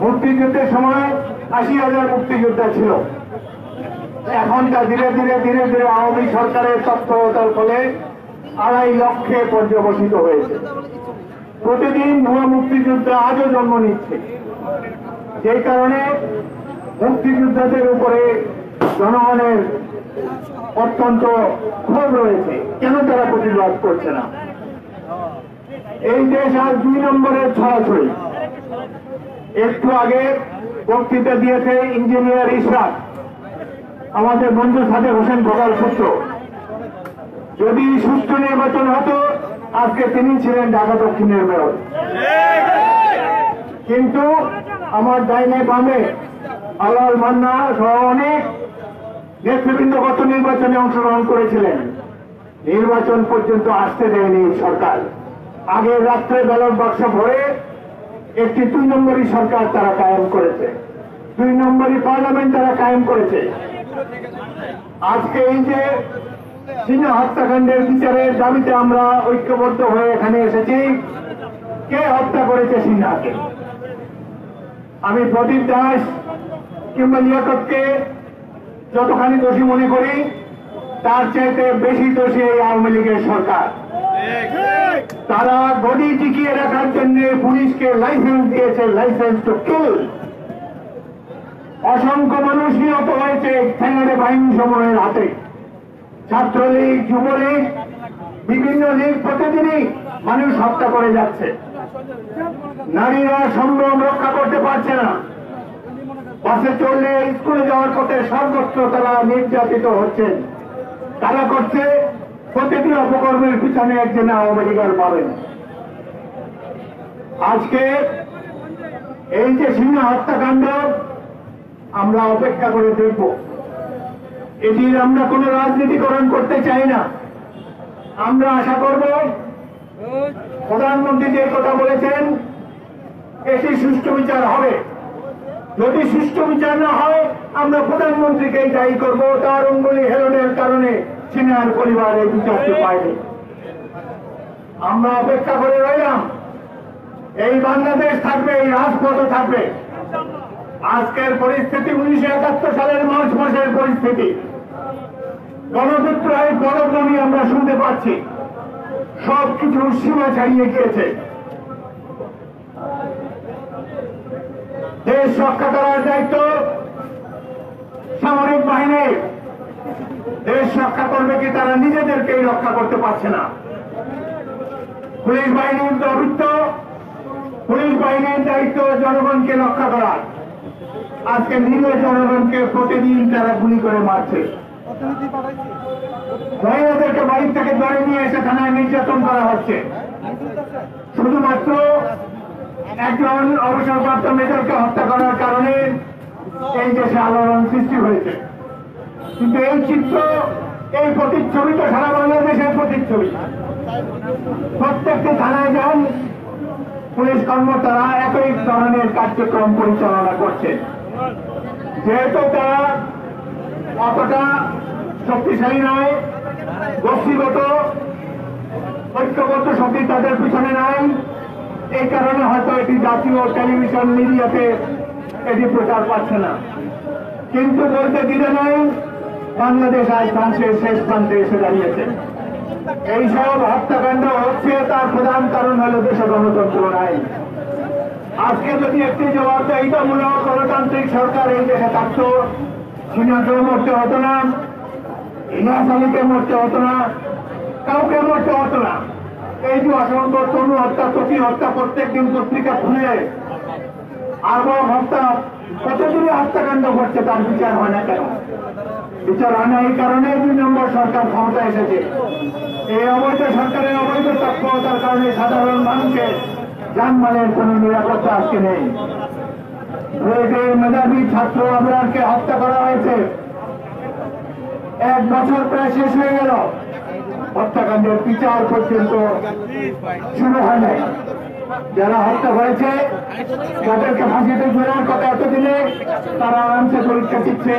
মুক্তিযুদ্ধের সময় আশি হাজার মুক্তিযোদ্ধা ছিল। এখনকার ধীরে ধীরে ধীরে ধীরে আওয়ামী সরকারের তৎপরতার ফলে আড়াই লক্ষে পর্যবসিত হয়েছে। প্রতিদিন ভুয়া মুক্তিযুদ্ধ আজও জন্ম নিচ্ছে। সেই কারণে মুক্তিযোদ্ধাদের উপরে জনগণের অত্যন্ত ক্ষোভ রয়েছে, কেন তারা প্রতিবাদ করছে না? এই দেশ আর দুই নম্বরের ছড়াছড়ি। একটু আগে বক্তৃতা দিয়েছে ইঞ্জিনিয়ার ইশরাক আমাদের বন্ধু সাথে হোসেন খোকার পুত্র যদি সুষ্ঠু নির্বাচন হতো, আজকে তিনি ছিলেন ঢাকা দক্ষিণের মেয়র। কিন্তু আমার ডাইনে বামে আলাল মান্না সহ অনেক নেতৃবৃন্দ গত নির্বাচনে অংশগ্রহণ করেছিলেন। নির্বাচন পর্যন্ত আসতে দেয়নি সরকার। আগের রাত্রে ব্যালট বাক্স ভরে একটি দুই নম্বরই সরকার তারা কায়েম করেছে। দুই নম্বরই পার্লামেন্ট তারা কায়েম করেছে। আজকে এই যে সিনহা হত্যাকাণ্ডের বিচারের দাবিতে আমরা ঐক্যবদ্ধ হয়ে এখানে এসেছি, কে হত্যা করেছে সিনহাকে? আমি প্রদীপ দাস কিংবা লিয়াকতকে যতখানি দোষী মনে করি, তার চাইতে বেশি দোষী এই আওয়ামী লীগের সরকার। তারা গদি টিকিয়ে রাখার জন্য পুলিশকে লাইসেন্স দিয়েছে লাইসেন্স টু কিল অসংখ্য মানুষ নিহত হয়েছে ঠেঙ্গারে বাহিনী সমূহের হাতে। ছাত্রলীগ, যুবলীগ, বিভিন্ন লীগ প্রতিদিনই মানুষ হত্যা করে যাচ্ছে। নারীরা সম্ভ্রম রক্ষা করতে পারছে না। বাসে চললে স্কুলে যাওয়ার পথে সর্বত্র তারা নির্যাতিত হচ্ছেন। তারা করছে প্রতিটি অপকর্মের পিছনে একজন আওয়ামী লীগের পাবেন। আজকে এই যে সিংহ হত্যাকাণ্ড, আমরা অপেক্ষা করে দেখব। এটির আমরা কোনো রাজনীতিকরণ করতে চাই না। আমরা আশা করব প্রধানমন্ত্রী যে কথা বলেছেন এটি সুষ্ঠু বিচার হবে। যদি সুষ্ঠু বিচার না হয়, আমরা প্রধানমন্ত্রীকেই দায়ী করব। তার অঙ্গুলি হেলনের কারণে সিনহার পরিবার এই বিচারটি পায়নি। আমরা অপেক্ষা করে রইলাম। এই বাংলাদেশ থাকবে, এই রাজপথ থাকবে। আজকের পরিস্থিতি উনিশশো একাত্তর সালের মার্চ মাসের পরিস্থিতি। গণতন্ত্রের গণধ্বনি আমরা শুনতে পাচ্ছি। সবকিছু সীমা ছাড়িয়ে গিয়েছে। দেশ রক্ষা করার দায়িত্ব সামরিক বাহিনীর দেশ রক্ষা করবে কি তারা নিজেদেরকেই রক্ষা করতে পারছে না। পুলিশ বাহিনীর দায়িত্ব, পুলিশ বাহিনীর দায়িত্ব জনগণকে রক্ষা করার। আজকে নিরীহ জনগণকে প্রতিদিন তারা গুলি করে মারছে। মহিলাদেরকে বাড়ি থেকে ধরে নিয়ে এসে থানায় নির্যাতন করা হচ্ছে। শুধুমাত্র একজন অবসরপ্রাপ্ত মেজরকে হত্যা করার কারণে এই দেশে আলোড়ন সৃষ্টি হয়েছে। কিন্তু এই চিত্র, এই প্রতিচ্ছবি তো সারা বাংলাদেশের প্রতিচ্ছবি। প্রত্যেকটি থানায় যান, পুলিশ কর্মকর্তারা একই ধরনের কার্যক্রম পরিচালনা করছে। যেহেতু তারা অতটা শক্তিশালী নয় গোষ্ঠীগত ঐক্যবদ্ধ শক্তি তাদের পিছনে নাই। এই কারণে হয়তো এটি জাতীয় টেলিভিশন মিডিয়াতে এটি প্রচার পাচ্ছে না। কিন্তু বলতে দিলে নাই, বাংলাদেশ আজ ফ্রান্সের শেষ প্রান্তে এসে দাঁড়িয়েছে। এইসব হত্যাকাণ্ড হচ্ছে তার প্রধান কারণ হল দেশে গণতন্ত্র নাই আজকে যদি একটি জবাবদাহিতামূলক গণতান্ত্রিক সরকার এই দেশে থাকত। সিনাকেও মরতে হতো না ইনাস আলীকে মরতে হতো না। কাউকে মরতে হতো না। এই যে অসংখ্য তরু হত্যা তকি হত্যা প্রত্যেক দিন পত্রিকা খুলে। আরব হত্যা কতদিনই হত্যাকাণ্ড ঘটছে তার বিচার হয় না কেন? বিচার হয় না, এই কারণে দুই নম্বর সরকার ক্ষমতা এসেছে। এই অবৈধ সরকারের অবৈধ তৎপরতার কারণে সাধারণ মানুষের যানমালের কোন নিরাপত্তা আজকে নেই। মেধাবী ছাত্র আবরারকে হত্যা করা হয়েছে। এক বছর প্রায় শেষ হয়ে গেল। হত্যাকাণ্ডের বিচার পর্যন্ত শুরু হয় নাই। যারা হত্যা হয়েছে তাদেরকে ফাঁসিতে জোরার কথা এতদিনে তারা আরামসে পরীক্ষা দিচ্ছে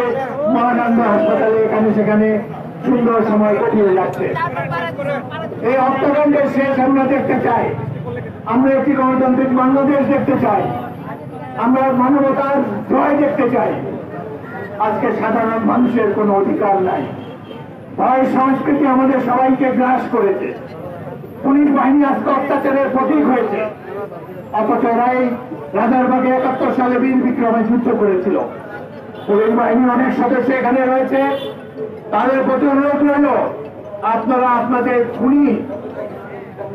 মহানন্দ হাসপাতালে এখানে সেখানে সুন্দর সময় কাটিয়ে যাচ্ছে। এই হত্যাকাণ্ডের শেষ আমরা দেখতে চাই। আমরা একটি গণতান্ত্রিক বাংলাদেশ দেখতে চাই। আমরা মানবতার জয় দেখতে চাই। আজকে সাধারণ মানুষের কোনো অধিকার নাই। ভয় সংস্কৃতি আমাদের সবাইকে গ্রাস করেছে। পুলিশ বাহিনী আজকে অত্যাচারের প্রতীক হয়েছে। অথচ এরাই রাজারবাগে একাত্তর সালে বীর বিক্রমে যুদ্ধ করেছিল। পুলিশ বাহিনীর অনেক সদস্য এখানে রয়েছে। তাদের প্রতি অনুরোধ রইল, আপনারা আপনাদের খুনি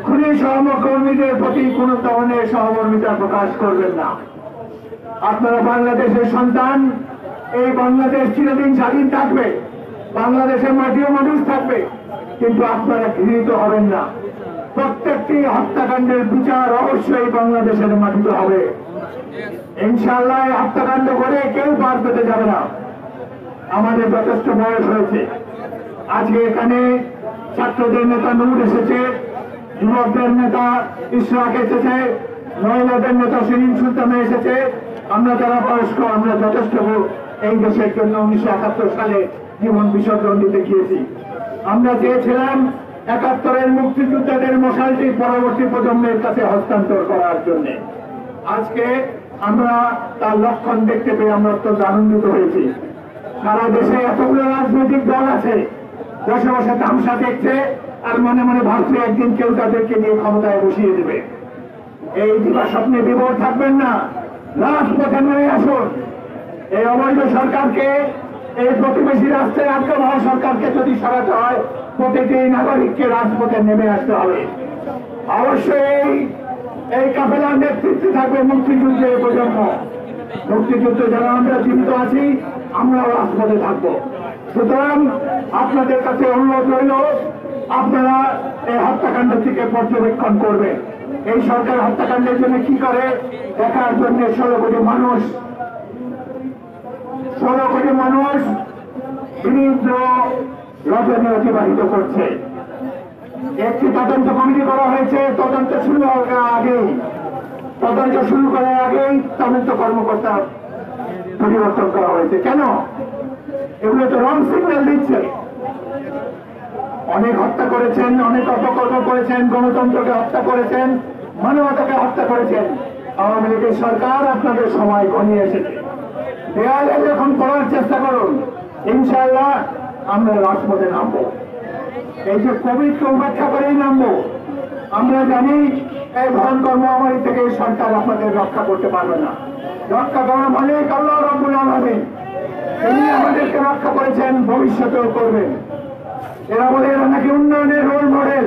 খুনি সহকর্মীদের প্রতি কোন ধরনের সহমর্মিতা প্রকাশ করবেন না। আপনারা বাংলাদেশের সন্তান এই বাংলাদেশ চিরদিন স্বাধীন থাকবে। বাংলাদেশের মাটিও মানুষ থাকবে। কিন্তু আপনারা ঘৃণিত হবেন না। প্রত্যেকটি হত্যাকাণ্ডের বিচার অবশ্যই বাংলাদেশের মাটিতে হবে। ইনশাআল্লাহ এই হত্যাকাণ্ড করে কেউ পার পেতে যাবে না। আমাদের যথেষ্ট বয়স হয়েছে। আজকে এখানে ছাত্রদের নেতা নূর এসেছে, যুবকদের নেতা ইশরাক এসেছে, মহিলাদের নেতা শিরিন সুলতানা এসেছে। আমরা যারা বয়স্ক, আমরা যথেষ্ট এই দেশের জন্য উনিশশো একাত্তর সালে জীবন বিসর্জন দিতে গিয়েছি। আমরা চেয়েছিলাম একাত্তরের মুক্তিযোদ্ধাদের মশালটি পরবর্তী প্রজন্মের কাছে হস্তান্তর করার জন্য। আজকে আমরা তার লক্ষণ দেখতে পেয়ে আমরা অত্যন্ত আনন্দিত হয়েছি। সারা দেশে এতগুলো রাজনৈতিক দল আছে, বসে বসে তামসা দেখছে আর মনে মনে ভাবছে একদিন কেউ তাদেরকে নিয়ে ক্ষমতায় বসিয়ে দেবে। এই দিবা স্বপ্নে বিভোর থাকবেন না, রাজপথে নেমে আসুন। এই অবৈধ সরকারকে, এই প্রতিবেশী রাষ্ট্রের আগ্রহ সরকারকে যদি সরাতে হয়, প্রতিটি নাগরিককে রাজপথে নেমে আসতে হবে। অবশ্যই এই- কাফেলার নেতৃত্বে থাকবে মুক্তিযুদ্ধের প্রজন্ম। মুক্তিযুদ্ধ যারা আমরা জীবিত আছি, আমরাও রাজপথে থাকব। সুতরাং আপনাদের কাছে অনুরোধ রইল, আপনারা এই হত্যাকাণ্ড থেকে পর্যবেক্ষণ করবেন। এই সরকার হত্যাকাণ্ডের জন্য কি করে? দেখার জন্য ষোলো কোটি মানুষ ষোলো কোটি মানুষ বিরুদ্ধ রজনী অতিবাহিত করছে। একটি তদন্ত কমিটি করা হয়েছে, তদন্ত শুরু হওয়ার আগেই। তদন্ত শুরু করার আগেই তদন্ত কর্মকর্তা পরিবর্তন করা হয়েছে। কেন? এগুলো তো রং সিগন্যাল দিচ্ছে। অনেক হত্যা করেছেন, অনেক অপকর্ম করেছেন, গণতন্ত্রকে হত্যা করেছেন, মানবতাকে হত্যা করেছেন। আওয়ামী লীগের সরকার আপনাদের সময় ঘনিয়ে এসেছে। দেয়ালে যখন করার চেষ্টা করুন ইনশাল্লাহ আমরা রাজপথে নামবো। এই যে কোভিডকে উপেক্ষা করেই নামবো, আমরা জানি এই ভয়ঙ্কর মহামারী থেকে সরকার আমাদের রক্ষা করতে পারবে না। রক্ষা করা মানে আল্লাহ রব্বুল আলমিন। তিনি আমাদেরকে রক্ষা করেছেন, ভবিষ্যতেও করবেন। এরা বলে এরা নাকি উন্নয়নের রোল মডেল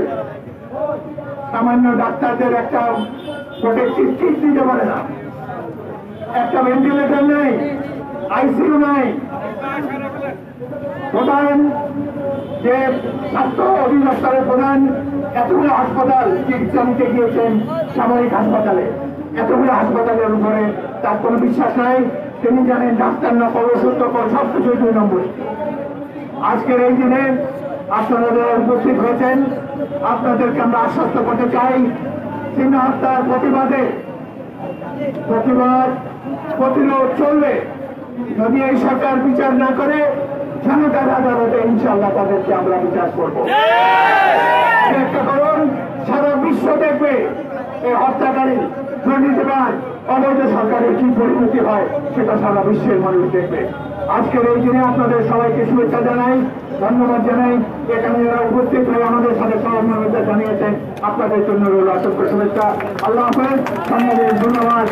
সামান্য ডাক্তারদের একটা প্রোটেক্টিভ কিট দিতে পারে না। একটা ভেন্টিলেটর নেই আইসিইউ নাই। প্রধান যে স্বাস্থ্য অধিদপ্তরের প্রধান, এতগুলো হাসপাতাল চিকিৎসা নিতে গিয়েছেন সামরিক হাসপাতালে। এতগুলো হাসপাতালের উপরে তার কোনো বিশ্বাস নাই, তিনি জানেন ডাক্তার নকল ওষুধ নকল সব কিছুই দুই নম্বর। আজকের এই দিনে আপনারা উপস্থিত হয়েছেন, আপনাদেরকে আমরা আশ্বস্ত করতে চাই চিহ্ন হত্যার প্রতিবাদে, প্রতিবাদ প্রতিরোধ চলবে। যদি এই সরকার বিচার না করে জনতার আদালতে ইনশাল্লাহ তাদেরকে আমরা বিচার করব। একটা করুন সারা বিশ্ব দেখবে এই হত্যাকারী দুর্নীতিবাদ অবৈধ সরকারের কি পরিণতি হয় সেটা সারা বিশ্বের মানুষ দেখবে। আজকের এই দিনে আপনাদের সবাইকে শুভেচ্ছা জানাই ধন্যবাদ জানাই। এখানে যারা উপস্থিত হয়ে আমাদের সাথে সহমর্মিতা জানিয়েছেন আপনাদের জন্য রইল অসংখ্য শুভেচ্ছা। আল্লাহ হাফেজ ধন্যবাদ ধন্যবাদ।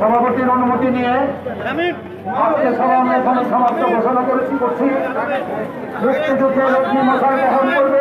সভাপতির অনুমতি নিয়ে আজকে সভা আমরা এখানে সমাপ্ত ঘোষণা করেছি। করছি মুক্তিযুদ্ধের অগ্নি মশাল বহন করবে।